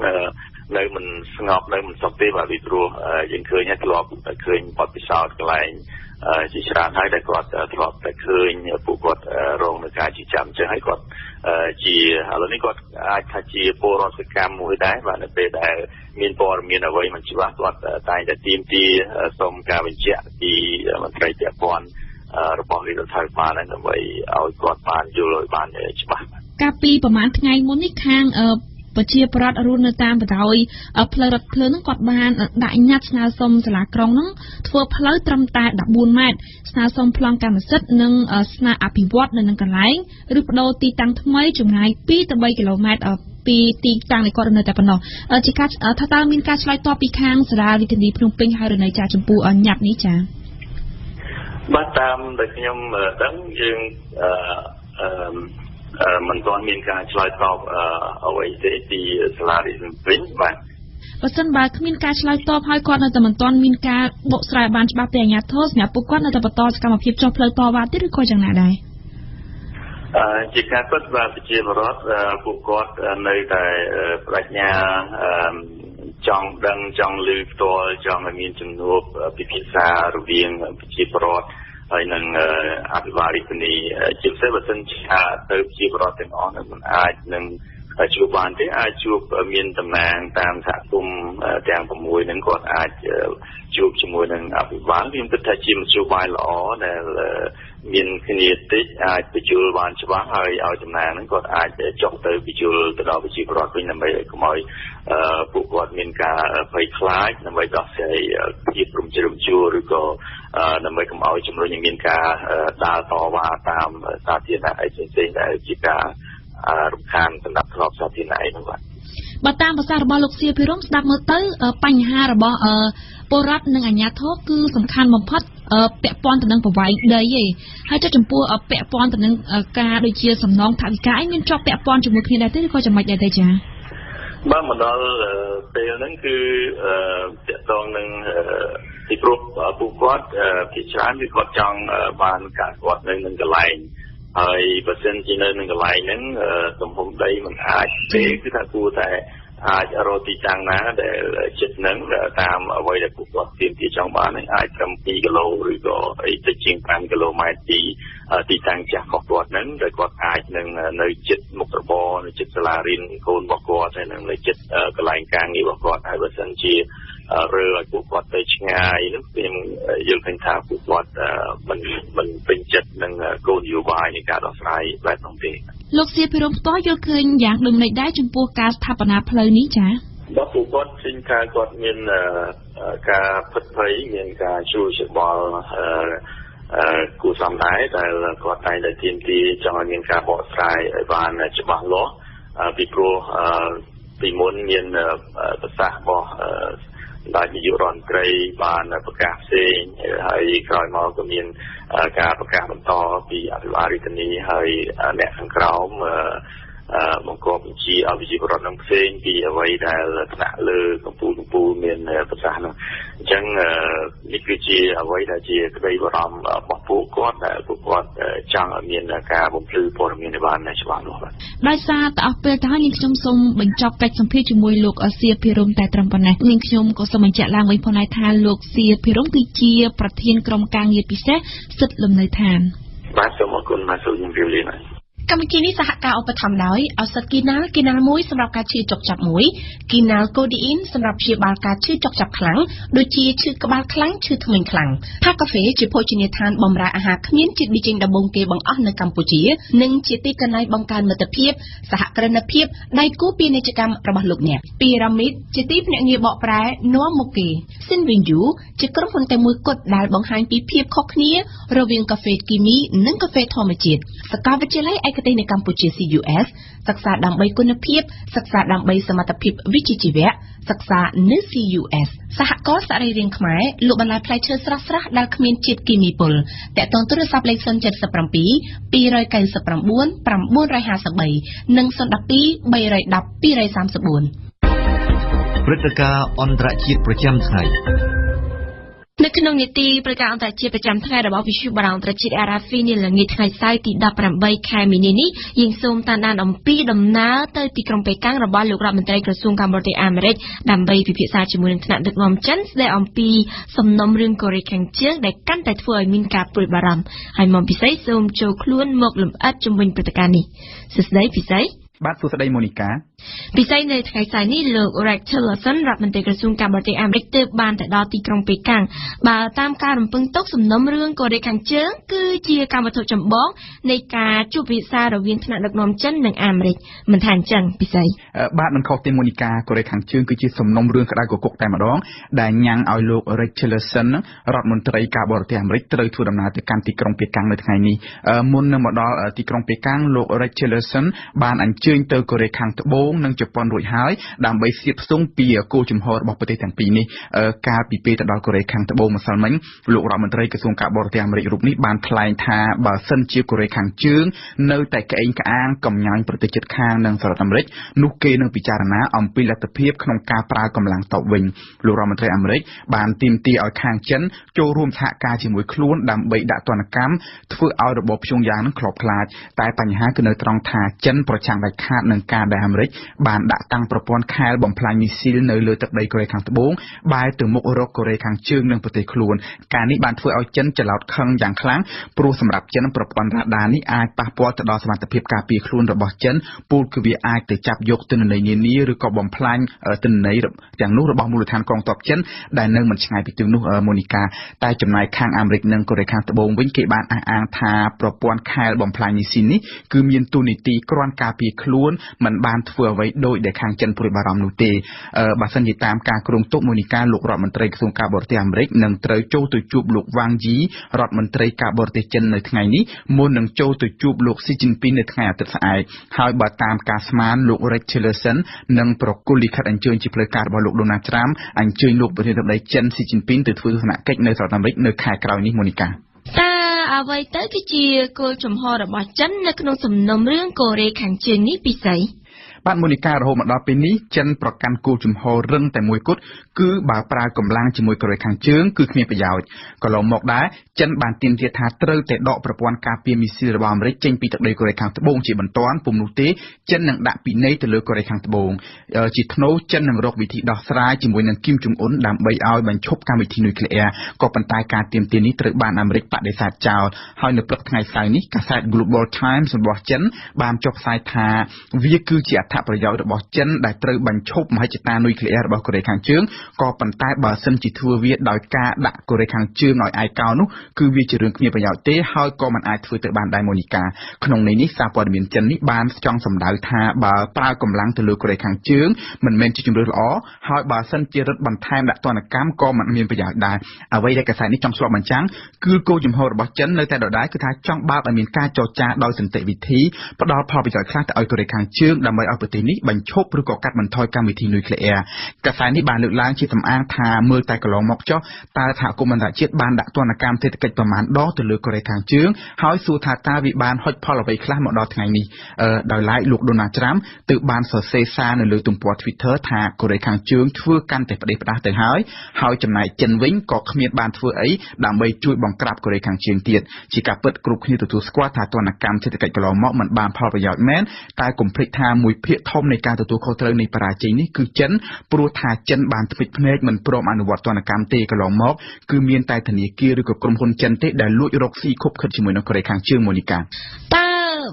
I: នៅមិនស្ងប់នៅមិនសុខទេបាទពីព្រោះយើងឃើញហើយធ្លាប់ឃើញបទពិសោធន៍កន្លែងជាច្រើនហើយដែលគាត់ធ្លាប់តែឃើញពួកគាត់រងនឹងការជាចាំអញ្ចឹងហើយគាត់ជាឥឡូវនេះគាត់អាចថាជាពលរដ្ឋសកម្មមួយដែរបាទនៅពេលដែលមានព័ត៌មានអ្វីមិនច្បាស់គាត់តែងតែទៀមទាសូមការបញ្ជាក់ពីមន្ត្រីពាក់ព័ន្ធ របស់រដ្ឋាភិបាលដើម្បីឲ្យគាត់បានយល់ឲ្យបានច្បាស់
F: កាលពីប្រហែលថ្ងៃមុននេះខាងប្រជាប្រដ្ឋរស់នៅតាមបណ្ដោយផ្លូវរថភ្លើងហ្នឹងគាត់បានដាក់ញត្តិស្នើសុំសាលាក្រុងហ្នឹងធ្វើផ្លូវត្រឹមតែ14ម៉ែត្រស្នើសុំប្លង់កម្មសិទ្ធិនិងស្នើអភិវឌ្ឍនៅនឹងកន្លែងឬបដូរទីតាំងថ្មីចម្ងាយ2ទៅ3គីឡូម៉ែត្រពីទីតាំងនៃគាត់នៅតែប៉ុណ្ណោះជាការថាតើមានការឆ្លើយតបពីខាងសាលាវិទ្យាល័យភ្នំពេញហើយឬនៅចាចំពោះញត្តិនេះចា៎
I: បាទតាមដែលខ្ញុំដឹងយើងអឺមិនទាន់មានការឆ្លើយតបអ្វីទេពីសាលារដ្ឋាភិបាលបាទ
F: បើសិនបើគ្មានការឆ្លើយតបហើយគាត់នៅតែមិនទាន់មានការបកស្រាយបានច្បាស់ពីអាជ្ញាធរសម្រាប់ពួកគាត់នៅតែបន្តសកម្មភាពចុះផ្លូវតវ៉ាទៀតឬក៏យ៉ាងណាដែរ
I: អឺជាការពិតបាទប្រជាពលរដ្ឋពួកគាត់នៅតែបញ្ញា ចង់ដឹងចង់ឮផ្ទាល់ចង់ឲ្យមានជំនួបពិភាក្សារវាងប្រជាពលរដ្ឋហើយនឹងអភិបាលរាជធានីជាពិសេសបើសិនជាទៅជាប្រវត្តិទាំងអស់នឹងមិនអាចនឹងជួបបានទេអាចជួបមានតំណាងតាមសហគមន៍ទាំង6ហ្នឹងគាត់អាចជួបជាមួយនឹងអភិបាលខ្ញុំគិតថាជាមធ្យោបាយល្អដែល មានគ្នាតិចអាចបញ្ជូលបានច្បាស់ហើយឲ្យតំណាងហ្នឹងគាត់អាចចុះទៅបញ្ជូលទៅដល់ប្រជាពលរដ្ឋវិញដើម្បីឲ្យកុំឲ្យពួកគាត់មានការភ័យខ្លាចដើម្បីដោះស្រាយភាពរំជើបរំជួលឬក៏ដើម្បីកុំឲ្យជំរុញឲ្យមានការដើរតវ៉ាតាមសាធារណៈអីផ្សេងៗដែលជាការរំខានសម្រាប់ធ្នាប់សាធារណៈអីហ្នឹងបាទ
F: បើតាមភាសារបស់លោកសៀភិរមស្ដាប់មើលទៅបញ្ហារបស់ពលរដ្ឋនិងអាជ្ញាធរគឺសំខាន់បំផុត ពាក់ព័ន្ធទៅនឹងប្រវែងដីឯងហើយចុះចំពោះពាក់ព័ន្ធទៅនឹងការដូចជាសំណងថវិកាឯងមានជាប់ពាក់ព័ន្ធជាមួយគ្នាដែរទេឬក៏ចំណុចដែរទេចា៎
I: បាទមកដល់ពេលហ្នឹងគឺតកតងនឹងពីព្រោះពួកគាត់ភាគច្រើនគឺគាត់ចង់បានការគាត់នៅនឹងកន្លែងហើយបើសិនជានៅនឹងកន្លែងហ្នឹងទំហំដីมันអាចទេគឺថាគួរតែ អាចរកទីតាំងណាដែលចិត្តនឹងតាមអ្វីដែលពួកគាត់ទាមទារចង់បានហ្នឹងអាចត្រឹម2គីឡូឬក៏អីទៅជាង5គីឡូម៉ែត្រពីទីតាំងចាស់របស់គាត់ហ្នឹងដែលគាត់អាចនឹងនៅចិត្តមុខរបរនៅចិត្តសាលារៀនកូនរបស់គាត់ហើយនឹងនៅចិត្តកន្លែងការងាររបស់គាត់ហើយបើសិនជា រើឲ្យពួកគាត់ទៅឆ្ងាយនោះខ្ញុំយល់ឃើញថាពួកគាត់មិនមិនពេញចិត្តនឹងគោលនយោបាយនៃការដោះស្រាយបែបនោះទេ
F: លោកសៀភិរមផ្ទាល់យល់ឃើញយ៉ាងដូចម្តេចដែរចំពោះការស្ថាបនាផ្លូវនេះចា៎
I: បាទពួកគាត់ឃើញថាគាត់មានការផិតភ័យមានការជួលច្បល់អឺគូសំដែរដែលគាត់តែងតែទាមទារចង់ឲ្យមានការបកស្រាយឲ្យបានច្បាស់លាស់ពីព្រោះពីមុនមានប្រសាសន៍របស់ ដោយនាយករដ្ឋមន្ត្រីបានប្រកាសផ្សេងហើយក្រោយមកក៏មានការប្រកាសបន្តពីអភិបាលរាជធានីហើយអ្នកខាងក្រោម បង្កប់បញ្ជាឲ្យវិជាប្រវត្តិនឹងផ្សេងពីអ្វីដែលថ្នាក់លើកម្ពុជាកម្ពុជាមានប្រសាសន៍នោះអញ្ចឹងនេះគឺជាអ្វីដែលជាក្តីបារម្ភរបស់ពួកគាត់ដែលពួកគាត់ចង់ឲ្យមានការបំភ្លឺព័ត៌មានឲ្យបានច្បាស់លាស់បាទ
F: ដោយសារតអស់ពេលទៅហើយនាងខ្ញុំសូមបញ្ចប់កិច្ចសម្ភាសជាមួយលោកសៀភិរមតែត្រឹមប៉ុណ្ណេះនាងខ្ញុំក៏សូមបញ្ជាក់ឡើងវិញផងដែរថាលោកសៀភិរមគឺជា ប្រធានក្រុមការងារពិសេសសិទ្ធិលំនៅឋាន
I: បាទសូមអរគុណបាទសូមជម្រាបលាណា
D: កម្មវិធីនេះសហការឧបត្ថម្ភដោយឱសថគីណាល់គីណាល់មួយសម្រាប់ការឈឺចុកចាប់មួយគីណាល់កូឌីអ៊ីនសម្រាប់ព្យាបាលការឈឺចុកចាប់ខ្លាំងដូចជាឈឺក្បាលខ្លាំងឈឺធ្មេញខ្លាំងផាកាហ្វេជាភោជនីយដ្ឋានបម្រើអាហារគ្មានជាតិប៊ីចេងដំបូងគេបង្អស់នៅកម្ពុជានិងជាទីកន្លែងបង្កើនមិត្តភាពសហគ្រិនភាពដៃគូពាណិជ្ជកម្មរបស់លោកអ្នកពីរ៉ាមីតជាទីភ្នាក់ងារបកប្រែនាំមុខគេស៊ីនវិញយូជាក្រុមហ៊ុនតែមួយគត់ដែលបង្ហាញពីភាពខុសគ្នារវាងកាហ្វេគីមីនិងកាហ្វេធម្មជាតិសាកលវិទ្យាល័យឯកទេសនៅកម្ពុជា CUS សិក្សាដើម្បីគុណភាព សិក្សាដើម្បីសមត្ថភាពវិជ្ជាជីវៈសិក្សានៅ CUS សហគមន៍សរីរាង្គខ្មែរលក់បន្លែផ្លែឈើស្រស់ៗដែលគ្មានជាតិគីមីពុលតាក់ទងទូរស័ព្ទលេខ077 299 953និង012 310 234
B: ព្រឹត្តិការណ៍អន្តរជាតិប្រចាំថ្ងៃ
D: នៅក្នុងនីតិប្រកាសអន្តរជាតិប្រចាំថ្ងៃរបស់វិទ្យុបារាំងអន្តរជាតិអារ៉ាហ្វីនាល្ងាចថ្ងៃសៅរ៍ទី18ខែមីនានេះយើងសូមតាមដានអំពីដំណើរទៅទីក្រុងប៉េកាំងរបស់លោករដ្ឋមន្ត្រីក្រសួងការបរទេសអាមេរិកដើម្បីពិភាក្សាជាមួយនឹងថ្នាក់ដឹកនាំចិនស្ដីអំពីសំណុំរឿងកូរ៉េខាងជើងដែលកាន់តែធ្វើឲ្យមានការព្រួយបារម្ភហើយមកពិសេសសូមចូលខ្លួនមកលំអិតជំវិញព្រឹត្តិការណ៍នេះសួស្ដីពិសេស
J: បាទសួស្តីម៉ូនីកា
D: ពិសេសនៅថ្ងៃស្អែកនេះលោក Rex Tillerson រដ្ឋមន្ត្រីក្រសួងការបរទេសអាមេរិកទើបបានទៅដល់ទីក្រុងប៉េកាំងបើតាមការរំពឹងទុកសំណុំរឿងកូរ៉េខាងជើងគឺជាកម្មវត្ថុចម្បងនៃការជួបវិសាររវាងថ្នាក់ដឹកនាំចិននិងអាមេរិកមិនថាអញ្ចឹងពិសេស
J: បាទមិនខុសទេម៉ូនីកាកូរ៉េខាងជើងគឺជាសំណុំរឿងក្តៅគគុកតែម្ដងដែលញ៉ាំងឲ្យលោក Rex Tillerson រដ្ឋមន្ត្រីការបរទេសអាមេរិកត្រូវធ្វើដំណើរទៅកាន់ទីក្រុងប៉េកាំងនៅថ្ងៃនេះមុននឹងមកដល់ទីក្រុងប៉េកាំងលោក Rex Tillerson បានអញ្ជើញទៅកូរ៉េខាងត្បូងនិងជប៉ុនរួចហើយដើម្បីសៀបផ្សុំពីគោលជំហររបស់ប្រទេសទាំងពីរនេះកាលពីពេលទៅដល់កូរ៉េខាងត្បូងម្សិលមិញលោករដ្ឋមន្ត្រីក្រសួងការបរទេសអាមេរិករូបនេះបានថ្លែងថាបើសិនជាកូរ៉េខាងជើងនៅតែក្អេងក្អាងកំញាញប្រទេសជិតខាងនិងសហរដ្ឋអាមេរិកនោះគេនឹងពិចារណាអំពីលទ្ធភាពក្នុងការប្រើកម្លាំងតបវិញលោករដ្ឋមន្ត្រីអាមេរិកបានទាមទារឲ្យខាងចិនចូលរួមសហការជាមួយខ្លួនដើម្បីដាក់ទណ្ឌកម្មធ្វើឲ្យរបបព្យុងយ៉ាងនឹងខ្លោបខ្លាចតែបញ្ហាគឺនៅត្រង់ថាចិនប្រឆាំងដាច់ខាតនឹងការដែលអាមេរិកបានដាក់តាំងប្រព័ន្ធខែលបំផ្លាញមីស៊ីលនៅលើទឹកដីកូរ៉េខាងត្បូងបែរទៅមុខរកកូរ៉េខាងជើងនិងប្រទេសខ្លួនការនេះបានធ្វើឲ្យចិនច្រឡោតខឹងយ៉ាងខ្លាំងព្រោះសម្រាប់ចិនប្រព័ន្ធរ៉ាដានេះអាចប៉ះពាល់ទៅដល់សមត្ថភាពការពារខ្លួនរបស់ចិនពូលគឺវាអាចទៅចាប់យកទិន្នន័យនានាឬក៏បំផ្លាញទិន្នន័យទាំងនោះរបស់មូលដ្ឋានកងទ័ពចិនដែលនៅមិនឆ្ងាយពីទីនោះម៉ូនីកាតែចំណែកខាងអាមេរិកនិងកូរ៉េខាងត្បូងវិញគេបានអះអាងថាប្រព័ន្ធខែលបំផ្លាញមីស៊ីននេះគឺមានទូនីតិគ្រាន់ការពារខ្លួនមិនបានធ្វើអ្វីដោយដែលខាងចិនព្រួយបារម្ភនោះទេបើសិនជាតាមការគ្រោងទុកមួយនីការលោករដ្ឋមន្ត្រីក្រសួងការបរទេសអាមេរិកនឹងត្រូវចូលទៅជួបលោកវ៉ាងយីរដ្ឋមន្ត្រីការបរទេសចិននៅថ្ងៃនេះមុននឹងចូលទៅជួបលោកស៊ីជីនពីងនៅថ្ងៃអាទិត្យស្អែកហើយបើតាមការស្មានលោក Rex Tillerson នឹងប្រគល់លិខិតអញ្ជើញជាផ្លូវការរបស់លោក Donald Trump អញ្ជើញលោកប្រធានាធិបតីចិនស៊ីជីនពីងទៅធ្វើទស្សនកិច្ចនៅសហរដ្ឋអាមេរិកនៅខែក្រោយនេះម៉ូនីកា
D: តើអ្វីទៅគឺជាគោលជំហររបស់ចិននៅក្នុងសំណុំរឿងកូរ៉េខាងជើងនេះពិសេស
J: បាទមូលនិការហូតមកដល់ពេលនេះចិនប្រកាន់គោលជំហររឹងតែមួយគត់គឺបើប្រើកម្លាំងជាមួយកូរ៉េខាងជើងគឺគ្មានប្រយោជន៍ក៏ឡងមកដែរចិនបានទាមទារថាត្រូវតែដកប្រព័ន្ធការពារមីស៊ីលរបស់អាមេរិកចេញពីទឹកដីកូរ៉េខាងត្បូងជាបន្ទាន់ពុំនោះទេចិននឹងដាក់ពិន័យទៅលើកូរ៉េខាងត្បូងជាថ្នូរចិននឹងរកវិធីដោះស្រាយជាមួយនឹងគីមចុងអ៊ុនដើម្បីឲ្យបញ្ឈប់កម្មវិធីនុយក្លេអ៊ែរក៏ប៉ុន្តែការទាមទារនេះត្រូវបានអាមេរិកបដិសេធចោលហើយនៅព្រឹកថ្ងៃស្អែកនេះកាសែត Global Times របស់ចិនបានចុះផ្សាយថាវាគឺជាអត្ថប្រយោជន៍របស់ចិនដែលត្រូវបញ្ឈប់មហិច្ឆតានុយក្លេអ៊ែររបស់កូរ៉េខាងជើងក៏ប៉ុន្តែបើសិនជាធ្វើវាដោយការដាក់កូរ៉េខាងជើងឲ្យឯកោនោះគឺវាជារឿងគ្មានប្រយោជន៍ទេហើយក៏មិនអាចធ្វើទៅបានដែរម៉ូនីកាក្នុងន័យនេះសារព័ត៌មានចិននេះបានចង់សម្ដៅថាបើប្រើកម្លាំងទៅលើកូរ៉េខាងជើងមិនមែនជាជំរឿនល្អហើយបើសិនជារឹតបន្ថែមដាក់ទណ្ឌកម្មក៏មិនមានប្រយោជន៍ដែរអ្វីដែលកាសែតនេះចង់ឆ្លុះបញ្ចាំងគឺគោលជំហររបស់ចិននៅតែដដែលគឺថាចង់បើកឲ្យមានការចរចាដោយសន្តិវិធីផ្ដល់ផលប្រយោជន៍ខ្លះទៅឲ្យកូរ៉េខាងជើងដើម្បីឲ្យប្រប្រទេសនេះបញ្ឈប់ឬក៏កាត់បន្ថយកម្មវិធីនុយក្លេអ៊ែរកាសែតនេះបានលើកឡើងជាសំអាងថាមើលតែកន្លងមកចុះតើសហគមន៍អន្តរជាតិបានដាក់ទណ្ឌកម្មសេដ្ឋកិច្ចប្រមាណដងទៅលើកូរ៉េខាងជើងហើយសួរថាតើវាបានហុចផលអ្វីខ្លះមកដល់ថ្ងៃនេះដោយឡែកលោកដូណាល់ត្រាំទើបបានសរសេរសារនៅលើទំព័រ Twitter ថាកូរ៉េខាងជើងធ្វើកាន់តែផ្ដេសផ្ដាសទៅហើយហើយចំណែកចិនវិញក៏គ្មានបានធ្វើអីដើម្បីជួយបង្ក្រាបកូរ៉េខាងជើងទៀតជាការពិតគ្រប់គ្នាទទួលស្គាល់ថាទណ្ឌកម្មសេដ្ឋកិច្ចកន្លងមកមិនបានផលប្រយោជន៍មែនតែកុំភ្លេចថាមួយភាគធំនៃការទទួលខុសត្រូវនៃបរាជ័យនេះគឺចិនព្រោះថាចិនបានធ្វេចភ្នែកមិនព្រមអនុវត្តទណ្ឌកម្មទេកន្លងមកគឺមានតែធនាគារឬក៏ក្រុមហ៊ុនចិនទេដែលលួចរកស៊ីខុបខិតជាមួយនឹងកូរ៉េខាងជើងម៉ូនីកា
D: តើ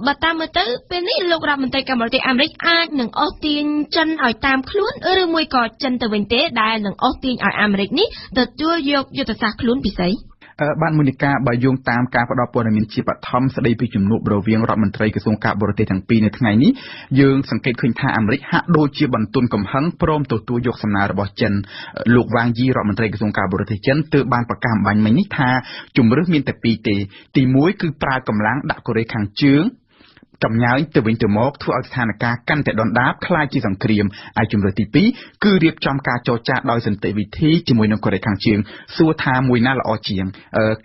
D: បើតាមមើលទៅពេលនេះលោករដ្ឋមន្ត្រីការបរទេសអាមេរិកអាចនឹងអូសទាញចិនឲ្យតាមខ្លួនឬមួយក៏ចិនទៅវិញទេដែលនឹងអូសទាញឲ្យអាមេរិកនេះទទួលយកយុទ្ធសាស្ត្រខ្លួនពិសេស
J: បានមូនិកាបើយោងតាមការផ្ដល់ព័ត៌មានជាបឋមស្ដីពីជំនួបរវាងរដ្ឋមន្ត្រីក្រសួងការបរទេសទាំងពីរនៅថ្ងៃនេះយើងសង្កេតឃើញថាអាមេរិកហាក់ដូចជាបន្ទន់កំហឹងព្រមទទួលយកសំណើរបស់ចិនលោកវ៉ាងយីរដ្ឋមន្ត្រីក្រសួងការបរទេសចិនទើបបានប្រកាសអំបញ្ញមិញនេះថាជំរឿសមានតែពីរទេទី1គឺប្រើកម្លាំងដាក់កូរ៉េខាងជើង កំញើញទៅវិញទៅមកធ្វើឲ្យស្ថានភាពកាន់តែដុនដាបคล้ายជាសង្គ្រាមហើយជំរឿទី2គឺរៀបចំការចរចាដោយសន្តិវិធីជាមួយនឹងកូរ៉េខាងជើងសួរថាមួយណាល្អជាង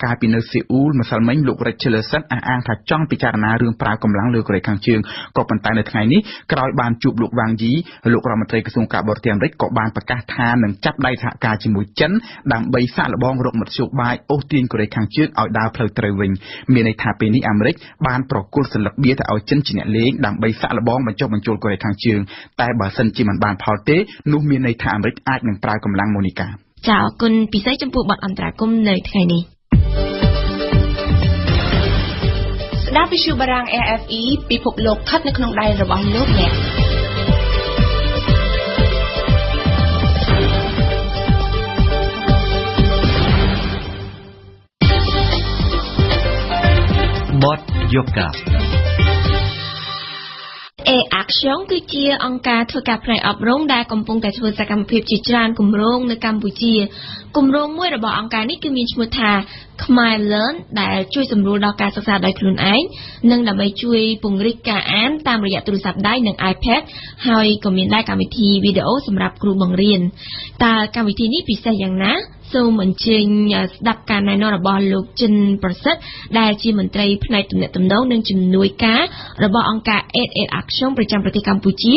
J: កាលពីនៅសេអ៊ូលម្សិលមិញលោក Rex Tillerson អះអាងថាចង់ពិចារណារឿងប្រើកម្លាំងលើកូរ៉េខាងជើងក៏ប៉ុន្តែនៅថ្ងៃនេះក្រោយបានជួបលោកវ៉ាងយីលោករដ្ឋមន្ត្រីក្រសួងការបរទេសអាមេរិកក៏បានប្រកាសថានឹងចាប់ដៃសហការជាមួយចិនដើម្បីសាកល្បងរកមធ្យោបាយអូសទាញកូរ៉េខាងជើងឲ្យដើរផ្លូវត្រូវវិញមានន័យថាពេលនេះអាមេរិកបានប្រគល់សន្លឹកបៀទៅឲ្យ ចិនជាអ្នកលេងដើម្បីសាក់លបងបញ្ចុះបញ្ចូលកូរ៉េខាងជើងតែបើសិនជាមិនបានផលទេនោះមានន័យថាអាមេរិកអាចនឹងប្រើកម្លាំងម៉ូនីកា
D: ចាអរគុណពិសេសចំពោះបទអន្តរាគមនៅថ្ងៃនេះស្ដាប់វិទ្យុបារាំង RFE ពិភពលោកស្ថិតនៅក្នុងដៃរបស់លោកអ្នក
B: បតយូកា
D: A-Action គឺជាអង្គការធ្វើការផ្នែកអប់រំដែលកំពុងតែធ្វើសកម្មភាពជាច្រើនគម្រោងនៅកម្ពុជាគម្រោងមួយរបស់អង្គការនេះគឺមានឈ្មោះថា Khmer Learn ដែលជួយសម្រួលដល់ការសិក្សាដោយខ្លួនឯងនិងដើម្បីជួយពង្រីកការអានតាមរយៈទូរស័ព្ទដៃនិង iPad ហើយក៏មានដែរកម្មវិធីវីដេអូសម្រាប់គ្រូបង្រៀនតើកម្មវិធីនេះពិសេសយ៉ាងណា សូមអញ្ជើញស្ដាប់ការណែនាំរបស់លោកចិនប្រសិទ្ធដែលជាមន្ត្រីផ្នែកទំនាក់ទំនងនិងជំនួយការរបស់អង្គការ Aid Aid Action ប្រចាំប្រទេសកម្ពុជា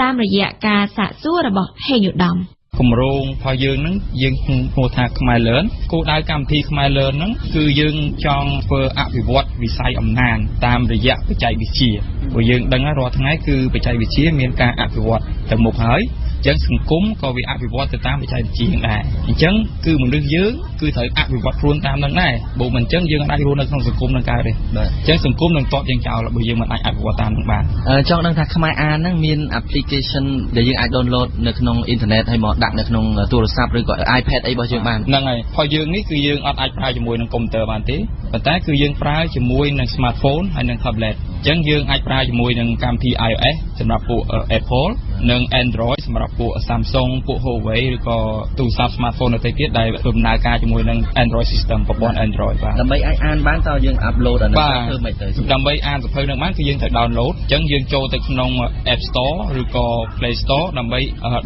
D: តាមរយៈការសាកសួររបស់ហេងឧត្តម
K: គម្រោងរបស់យើងហ្នឹងយើងហៅថាខ្មែរលឿនគោលដៅកម្មវិធីខ្មែរលឿនហ្នឹងគឺយើងចង់ធ្វើអភិវឌ្ឍវិស័យអំណាចតាមរយៈបច្ចេកវិទ្យាព្រោះយើងដឹងហើយរាល់ថ្ងៃគឺបច្ចេកវិទ្យាមានការអភិវឌ្ឍទៅមុខហើយ ចឹងសង្គមក៏វាអភិវឌ្ឍទៅតាមបច្ចេកវិទ្យាដែរអញ្ចឹងគឺមនុស្សយើងគឺត្រូវអភិវឌ្ឍខ្លួនតាមនឹងដែរបើមិនអញ្ចឹងយើងអាចរស់នៅក្នុងសង្គមនឹងកើតទេអញ្ចឹងសង្គមនឹងតបយើងចោលបើយើងមិនអាចអភិវឌ្ឍតាមនឹងបាន
L: ចង់ដឹងថាខ្មែរអានហ្នឹងមាន application ដែលយើងអាច download នៅក្នុងអ៊ីនធឺណិតហើយមកដាក់នៅក្នុងទូរស័ព្ទឬក៏ iPad អីរបស់យើងបាន
K: ហ្នឹងហើយផលយើងនេះគឺយើងអត់អាចប្រើជាមួយនឹងកុំព្យូទ័របានទេប៉ុន្តែគឺយើងប្រើជាមួយនឹង smartphone ហើយនឹង tablet អញ្ចឹងយើងអាចប្រើជាមួយនឹងកម្មវិធី iOS សម្រាប់ពួក Apple និង Android សម្រាប់ពួក Samsung ពួក Huawei ឬក៏ទូរស័ព្ទ smartphone ដទៃទៀតដែលធ្វើដំណើរការជាមួយនឹង Android system ប្រព័ន្ធ Android បាទ
L: ដើម្បីអាចអានបានតើយើង upload អានោះធ្វើមិនទៅ
K: ដើម្បីអានសភៅនឹងបានគឺយើងត្រូវ download អញ្ចឹងយើងចូលទៅក្នុង App Store ឬក៏ Play Store ដើម្បី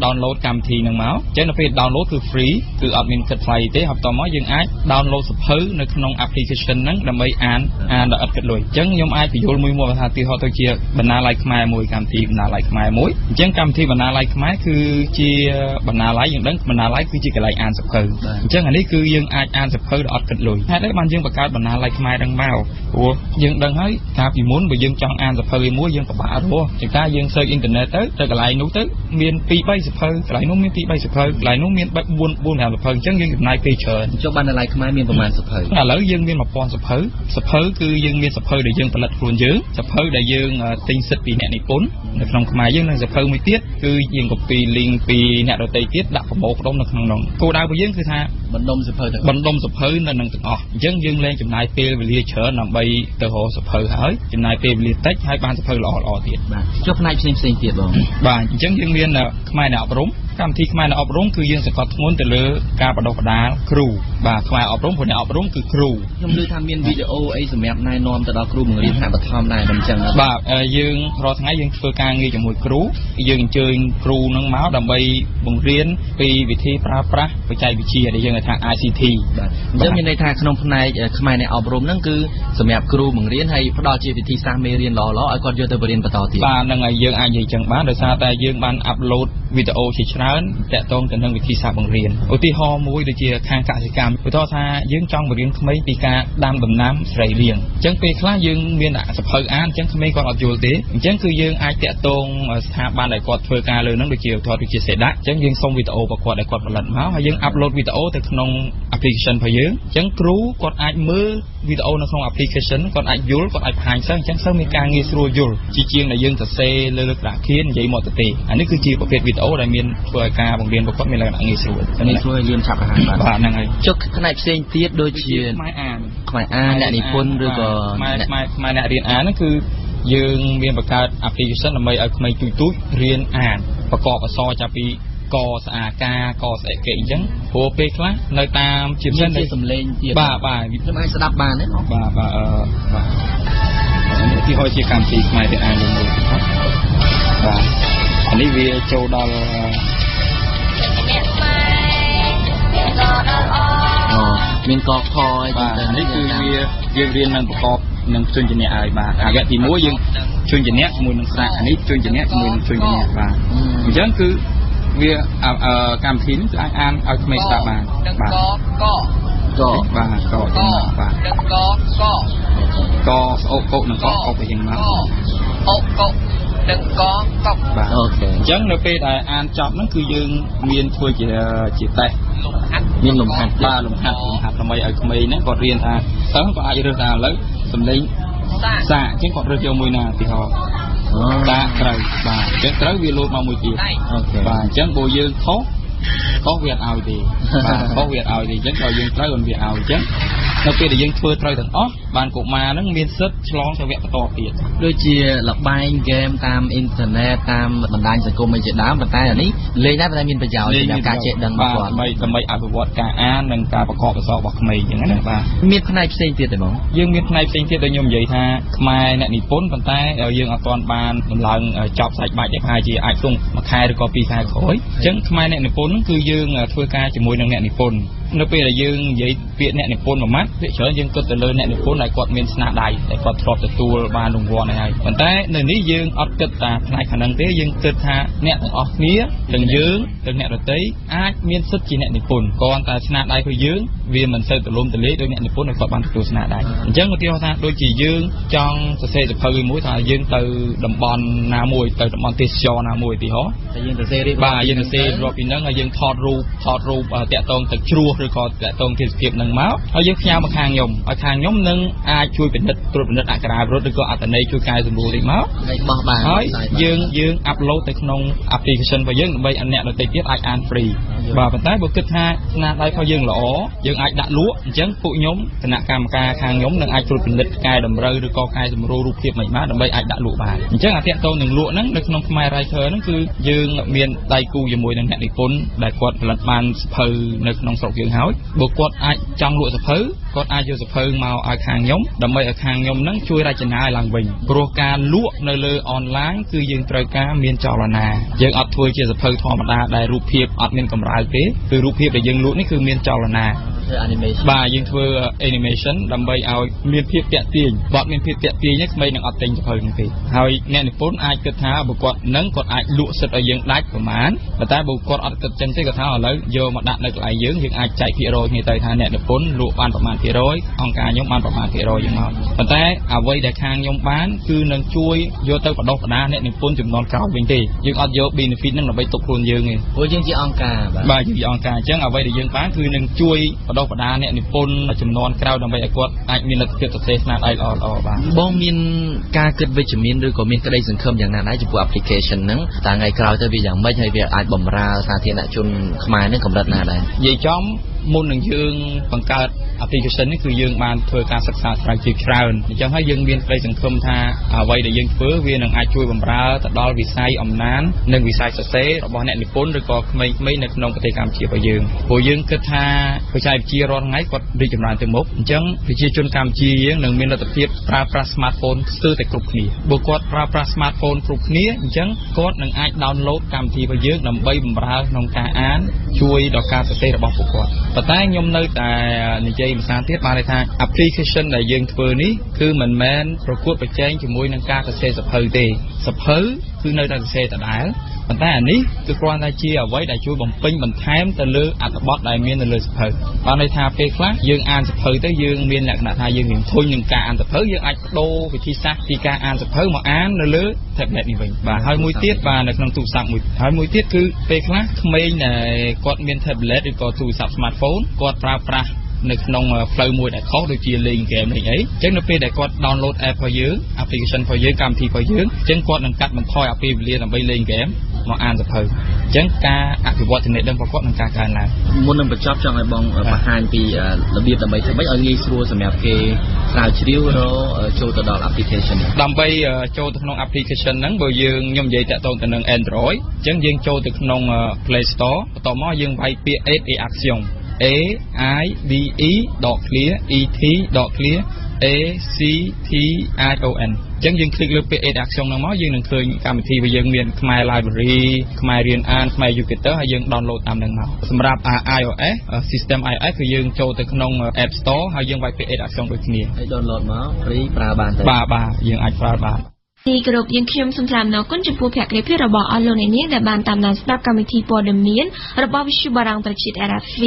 K: download កម្មវិធីនឹងមកអញ្ចឹងនៅពេល download គឺ free គឺអត់មានគិតថ្លៃទេហើយបន្តមកយើងអាច download សភៅនៅក្នុង application ហ្នឹងដើម្បីអានអានដោយឥតគិតលុយអញ្ចឹងខ្ញុំអាចបញ្យល់មួយមួយថាទីហោទៅជាបណ្ណាល័យខ្មែរមួយកម្មវិធីបណ្ណាល័យខ្មែរមួយអញ្ចឹងកម្មវិធីបណ្ណាល័យខ្មែរគឺជាបណ្ណាល័យយើងដឹងបណ្ណាល័យគឺជាកន្លែងអានសភៅអញ្ចឹងអានេះគឺយើងអាចអានសភៅដោយអត់គិតលុយហេតុអីបានយើងបង្កើតបណ្ណាល័យខ្មែរហ្នឹងមកព្រោះយើងដឹងហើយថាពីមុនបើយើងចង់អានសភៅឯមួយយើងពិបាករស់ចឹងតែយើងសើចអ៊ីនធឺណិតទៅទៅកន្លែងនោះទៅមាន2 3សភៅកន្លែងនោះមាន2 3សភៅកន្លែងនោះមាន4 4 5សភៅអញ្ចឹងយើងចំណាយពេលច្រើន
L: ចុះបណ្ណាល័យខ្មែរមានប្រមាណសភៅឥ
K: ឡូវយើងមាន1000សភៅសភៅគឺយើងមានសភៅដែលយើងផលិតខ្លួនយើងសភៅដែលយើងទិញសិទ្ធិពីអ្នកនិពន្ធនៅក្នុងខ្មែរយើងនិងសភៅមួយទៀតគឺយើង copy link ពីអ្នកដទៃទៀតដាក់ប្រមូលផ្ដុំនៅក្នុងនោះគោលដៅរបស់យើងគឺថា
L: បណ្ដុំសភៅ
K: ទាំងបណ្ដុំសភៅនៅនឹងទាំងអស់អញ្ចឹងយើងលែងចំណាយពេលវេលាច្រើនដើម្បីទៅរកសភៅហើយចំណាយពេលវេលាតិចហើយបានសភៅល្អល្អទៀត
L: បាទចុះផ្នែកផ្សេងផ្សេងទៀតបង
K: បាទអញ្ចឹងយើងមានខ្មែរអ្នកអប់រំកម្មវិធីខ្មែរនៅអប់រំគឺយើងសង្កត់ធ្ងន់ទៅលើការបណ្ដុះបណ្ដាលគ្រូបាទខ្មែរអប់រំព្រោះអ្នកអប់រំគឺគ្រូ
L: ខ្ញុំឮថាមានវីដេអូអីសម្រាប់ណែនាំទៅដល់គ្រូបង្រៀនថ្នាក់បឋមដែរមិនចឹងណា
K: បាទអឺយើងរាល់ថ្ងៃយើងធ្វើការងារជាមួយគ្រូយើងអញ្ជើញគ្រូនឹងមកដើម្បីបង្រៀនពីវិធីប្រើប្រាស់បច្ចេកវិទ្យាដែលយើងហៅថា ICT
L: បាទអញ្ចឹងមានន័យថាក្នុងផ្នែកអឺខ្មែរអ្នកអប់រំហ្នឹងគឺសម្រាប់គ្រូបង្រៀនហើយផ្ដល់ជាវិធីសាស្ត្រមេរៀនល្អៗឲ្យគាត់យកទៅបរៀនបន្តទៀត
K: បាទហ្នឹងហើយយើងអាចនិយាយចឹងបានដោយសារតែយើងបានអាប់ឡូតវីដេអូជាច្រើនតាក់ទងទៅនឹងវិធីសាស្ត្របង្រៀនឧទាហរណ៍មួយដូចជាខាងកសិកម្មឧទាហរណ៍ថាយើងចង់បង្រៀនក្មេងពីការដាំដំណាំស្រីលៀងអញ្ចឹងពេលខ្លះយើងមានអសភៅអានអញ្ចឹងក្មេងគាត់អត់យល់ទេអញ្ចឹងគឺយើងអាចតាក់ទងស្ថាប័នដែលគាត់ធ្វើការលើហ្នឹងដូចជាឧទាហរណ៍ដូចជាសេដាក់អញ្ចឹងយើងសុំវីដេអូរបស់គាត់ដែលគាត់ផលិតមកហើយយើងអាប់ឡូតវីដេអូទៅក្នុង application របស់យើងអញ្ចឹងគ្រូគាត់អាចមើលវីដេអូនៅក្នុង application គាត់អាចយល់គាត់អាចបង្ហាញសិស្សអញ្ចឹងសិស្សមានការងារស្រួលយល់ជាជាងដែលយើងសរសេរលើលើក្តារខៀននិយាយមកទៅទេអានេះគឺជាប្រភេទវីដេអូដែលមានធ្វើឲ្យការបង្រៀនរបស់គាត់មានលក្ខណៈងាយស្រួល
L: នេះធ្វើឲ្យលឿនឆាប់រហ័សបាទ
K: បាទហ្នឹងហើយ
L: ចុះផ្នែកផ្សេងទៀតដូចជា
K: ខ្មែរអាន
L: ខ្មែរអានអ្នកនិពន្ធឬក៏
K: ខ្មែរ
L: អ្នក
K: ខ្មែរខ្មែរអ្នករៀនអានហ្នឹងគឺ យើងមានបង្កើត application ដើម្បីឲ្យក្មេងទូចទូចៗរៀនអានប្រកបអក្សរចាប់ពីកស្អាកាកស្អីគេអញ្ចឹងព្រោះពេលខ្លះនៅតាមជា
L: មាន
K: ន
L: ជាសំឡេងទៀត
K: បាទបាទ
L: ខ្ញុំអាចស្ដាប់បានទេបង
K: បាទបាទអឺបាទឧទាហរណ៍ជាកម្មវិធីខ្មែររៀនអានមួយមួយបាទបាទអានេះវាចូលដល់
L: អូមា នកខអី
K: បាទ
L: ចឹងទៅ
K: នេះគឺវាយើងរៀននឹងប្រកបនឹងជញ្ជនៈហើយបាទអាវគ្គទី1យើងជញ្ជនៈជាមួយនឹងសាកអានេះជញ្ជនៈជាមួយនឹងជញ្ជនៈបាទអញ្ចឹងគឺវាអឺអឺកម្មវិធីនេះគឺអាចអានឲ្យក្មេងស្ដាប់បានបាទ
L: ក
K: បាទកចឹងមកបាទកស្អុកកុកនឹងកកុកទៅយ៉ាងមក បាទ
L: OK
K: អញ្ចឹងនៅពេលដែលអានចប់ហ្នឹងគឺយើងមានធ្វើជាជាតេស្ត
L: មានលំហាត់
K: បាទលំហាត់លំហាត់ដើម្បីឲ្យក្មេងហ្នឹងគាត់រៀនថាតើគាត់អាចរើសថាឥឡូវសំឡេងសាកអញ្ចឹងគាត់រើសយកមួយណាឧទាហរណ៍
L: អូ
K: សាកត្រូវបាទអញ្ចឹងត្រូវវាលោតមកមួយទៀត
L: OK
K: បាទអញ្ចឹងបើយើងខុសខុសវាអត់ឲ្យទេបាទខុសវាអត់ឲ្យទេអញ្ចឹងបើយើងត្រូវវាឲ្យអញ្ចឹងនៅពេលដែលយើងធ្វើត្រូវទាំងអស់ បានកុមារហ្នឹងមានសិទ្ធិឆ្លងទៅវគ្គបន្តទៀត
L: ដូចជាលបែងហ្គេមតាមអ៊ីនធឺណិតតាមបណ្ដាញសង្គមអីជាដើមប៉ុន្តែអានេះលេងដែរប៉ុន្តែមានប្រយោជន៍សម្រាប់ការចេះដឹងរបស់គាត់
K: បាទដើម្បីអភិវឌ្ឍការអាននិងការប្រកបអក្សររបស់ក្មេងអញ្ចឹងណាបាទ
L: មានផ្នែកផ្សេងទៀតទេបង
K: យើងមានផ្នែកផ្សេងទៀតដែលខ្ញុំនិយាយថាខ្មែរអ្នកនិពន្ធប៉ុន្តែយើងអត់ទាន់បានដំឡើងចប់សាច់បាច់ទេប្រហែលជាអាចក្នុងមួយខែឬក៏ពីរខែក្រោយអញ្ចឹងខ្មែរអ្នកនិពន្ធហ្នឹងគឺយើងធ្វើការជាមួយនឹងអ្នកនិពន្ធ នៅពេលដែលយើងនិយាយពាក្យអ្នកនិពន្ធមួយម៉ាត់ភាគច្រើនយើងគិតទៅលើអ្នកនិពន្ធដែលគាត់មានស្នាដៃដែលគាត់ធ្លាប់ទទួលបានរង្វាន់ហើយប៉ុន្តែនៅនេះយើងអត់គិតតែផ្នែកខាងហ្នឹងទេយើងគិតថាអ្នកទាំងអស់គ្នាទាំងយើងទាំងអ្នកដទៃអាចមានសិទ្ធិជាអ្នកនិពន្ធគ្រាន់តែស្នាដៃរបស់យើងវាមិនសូវទូលំទូលាយដោយអ្នកនិពន្ធដែលគាត់បានទទួលស្នាដៃអញ្ចឹងឧទាហរណ៍ថាដូចជាយើងចង់សរសេរសៀវភៅមួយថាយើងទៅតំបន់ណាមួយទៅតំបន់ទេសចរណាមួយឧទាហរណ៍
L: តែយើងទៅសេរី
K: បាទយើងទៅសេរាប់ពីហ្នឹងហើយយើងថតរូបថតរូបអឺតាក់ទងទៅជ្រោះឬក៏តាក់ទងទេសភាពហ្នឹងមកហើយយើងផ្ញើមកខាងខ្ញុំហើយខាងខ្ញុំនឹងអាចជួយពិនិត្យត្រួតពិនិត្យអក្ខរាវិរុទ្ធឬក៏អត្ថន័យជួយកែសម្រួលនេះមក
L: ហើយបោះបាន
K: ហើយ
L: ផ្សាបាន
K: យើងយើងអាប់ឡូតទៅក្នុង application របស់យើងដើម្បីឲ្យអ្នកដទៃទៀតអាចអាន free បាទប៉ុន្តែបើគិតថាស្នាដៃរបស់យើងល្អយើងអាចដាក់លក់អញ្ចឹងពួកខ្ញុំគណៈកម្មការខាងខ្ញុំនឹងអាចត្រួតពិនិត្យកែតម្រូវឬក៏កែសម្រួលរូបភាពមិនបានដើម្បីអាចដាក់លក់បានអញ្ចឹងអាតកតងនឹងលក់ហ្នឹងនៅក្នុងខ្មែរ writer ហ្នឹងគឺយើងមានដៃគូជាមួយនឹងអ្នកនិពន្ធដែលគាត់ផលិតបានសភៅនៅក្នុងស្រុកយើងហើយបើគាត់អាចចង់លក់សភៅ គាត់អាចយកសភៅមកឲ្យខាងខ្ញុំដើម្បីឲ្យខាងខ្ញុំហ្នឹងជួយរចនាឲ្យឡើងវិញព្រោះការលក់នៅលើអនឡាញគឺយើងត្រូវការមានចលនាយើងអត់ធ្វើជាសភៅធម្មតាដែលរូបភាពអត់មានកម្រើកទេគឺរូបភាពដែលយើងលក់នេះគឺមានចលនា
L: ធ្វើ animation
K: បាទយើងធ្វើ animation ដើម្បីឲ្យមានភាពតាក់ទាញបើអត់មានភាពតាក់ទាញទេក្មេងនឹងអត់ទិញសភៅនោះទេហើយអ្នកនិពន្ធអាចគិតថាបើគាត់នឹងគាត់អាចលក់សិទ្ធឲ្យយើងដាច់ប្រមាណប៉ុន្តែបើគាត់អត់គិតចឹងទេគាត់ថាឥឡូវយកមកដាក់នៅកន្លែងយើងយើងអាចចែកភាគរយគ្នាទៅថាអ្នកនិពន្ធលក់បានប្រមាណភាគរយអង្គការខ្ញុំបានប្រមាណភាគរយយ៉ាងមកប៉ុន្តែអ្វីដែលខាងខ្ញុំបានគឺនឹងជួយយកទៅបដោះបដាអ្នកនិពន្ធចំនួនក្រោយវិញទេយើងអត់យក benefit ហ្នឹងដើម្បីទុកខ្លួនយើងទេ
L: ព្រោះយើងជាអង្គការបាទ
K: បាទជាអង្គការអញ្ចឹងអ្វីដែលយើងបានគឺនឹងជួយបដោះបដាអ្នកនិពន្ធចំនួនក្រោយដើម្បីឲ្យគាត់អាចមានលទ្ធភាពសរសេរស្នាដៃល្អៗបាន
L: បងមានការគិតវិជ្ជមានឬក៏មានក្តីសង្ឃឹមយ៉ាងណាដែរចំពោះ application ហ្នឹងតើថ្ងៃក្រោយទៅវាយ៉ាងម៉េចហើយវាអាចបំរើសាធារណជនខ្មែរហ្នឹងកម្រិតណាដែរ
K: និយាយចំ មុននឹងយើងបង្កើត application នេះគឺយើងបានធ្វើការសិក្សាស្រាវជ្រាវច្រើនអញ្ចឹងហើយយើងមានក្តីសង្ឃឹមថាអ្វីដែលយើងធ្វើវានឹងអាចជួយបម្រើទៅដល់វិស័យអំណាននិងវិស័យសរសេររបស់អ្នកនិពន្ធឬក៏ក្មេងៗនៅក្នុងប្រទេសកម្ពុជារបស់យើងព្រោះយើងគិតថាបច្ចេកវិទ្យារាល់ថ្ងៃគាត់រីកចម្រើនទៅមុខអញ្ចឹងប្រជាជនកម្ពុជាយើងនឹងមានលទ្ធភាពប្រើប្រាស់ smartphone ស្ទើរតែគ្រប់គ្នាបើគាត់ប្រើប្រាស់ smartphone គ្រប់គ្នាអញ្ចឹងគាត់នឹងអាច download កម្មវិធីរបស់យើងដើម្បីបម្រើក្នុងការអានជួយដល់ការសរសេររបស់ពួកគាត់ប៉ុន្តែខ្ញុំនៅតែនិយាយភាសាទៀតបានន័យថា application ដែលយើងធ្វើនេះគឺមិនមែនប្រកួតប្រជែងជាមួយនឹងការសរសេរសភៅទេសភៅគឺនៅតែសរសេរដដែលប៉ុន្តែអានេះគឺគ្រាន់តែជាអ្វីដែលជួយបំពេញបន្ថែមទៅលើអត្ថបទដែលមាននៅលើសភៅបានន័យថាពេលខ្លះយើងអានសភៅទៅយើងមានលក្ខណៈថាយើងរៀងធុញនឹងការអានសភៅយើងអាចបដូរវិធីសាស្ត្រពីការអានសភៅមកអាននៅលើ tablet នេះវិញបាទហើយមួយទៀតបាទនៅក្នុងទូរស័ព្ទមួយហើយមួយទៀតគឺពេលខ្លះក្មេងដែលគាត់មាន tablet ឬក៏ទូរស័ព្ទ smartphone គាត់ប្រើប្រាស់ នៅក្នុងផ្លូវមួយដែលខុសដូចជាលេងហ្គេមលេងអីអញ្ចឹងនៅពេលដែលគាត់ download app របស់យើង application របស់យើងកម្មវិធីរបស់យើងអញ្ចឹងគាត់នឹងកាត់បន្ថយអាពេលវេលាដើម្បីលេងហ្គេមមកអានសភៅអញ្ចឹងការអភិវឌ្ឍចំណេះដឹងរបស់គាត់នឹងការកើនឡើង
L: មុននឹងបញ្ចប់ចង់ឲ្យបងបង្ហាញពីរបៀបដើម្បីធ្វើម៉េចឲ្យងាយស្រួលសម្រាប់គេស្រាវជ្រាវរចូលទៅដល់ application នេះ
K: ដើម្បីចូលទៅក្នុង application ហ្នឹងបើយើងខ្ញុំនិយាយតាក់ទងទៅនឹង Android អញ្ចឹងយើងចូលទៅក្នុង Play Store បន្ទាប់មកយើងវាយពាក្យ Aid Action A I D E ដក clear E T ដក clear A C T I O N អញ្ចឹងយើងคลิกលើពាក្យ Aid Action ហ្នឹងមកយើងនឹងឃើញកម្មវិធីរបស់យើងមានខ្មែរ Library ខ្មែររៀនអានខ្មែរ Educator ហើយយើង download តាមហ្នឹងមកសម្រាប់ iOS system iOS គឺយើងចូលទៅក្នុង App Store ហើយយើងវាយពាក្យ Aid Action ដូចគ្នា
L: ហើយ download មក free ប្រើបានទេ
K: បាទបាទយើងអាចប្រើបាន
D: ទីគោរពយើងខ្ញុំសូមថ្លែងអំណរគុណចំពោះភក្ដីភាពរបស់អស់លោកអ្នកនាងដែលបានតាមដានស្ដាប់កម្មវិធីព័ត៌មានរបស់វិទ្យុបារាំងប្រជាតិ RFV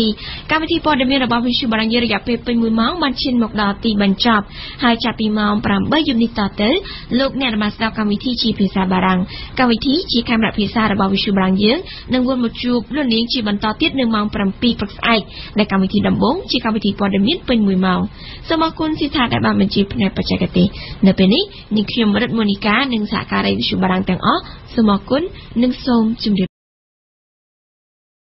D: កម្មវិធីព័ត៌មានរបស់វិទ្យុបារាំងយើងរយៈពេលពេញ1ម៉ោងបានឈានមកដល់ទីបញ្ចប់ហើយចាប់ពីម៉ោង8យប់នេះតទៅលោកអ្នកបានស្ដាប់កម្មវិធីជាភាសាបារាំងកម្មវិធីជាកាមេរ៉ាភាសារបស់វិទ្យុបារាំងយើងនឹងវិលមកជួបលោកនាងជាបន្តទៀតនៅម៉ោង7ព្រឹកស្អែកដែលកម្មវិធីដំបូងជាកម្មវិធីព័ត៌មានពេញ1ម៉ោងសូមអរគុណស៊ីថាដែលបានបញ្ជាផ្នែកបច្ចេកទេសនៅពេលនេះនាងខ្ញុំរិទ្ធមូនីកានិងសហការីវិទ្យុបារាំងទាំងអស់សូមអរគុណនិងសូមជម្រាប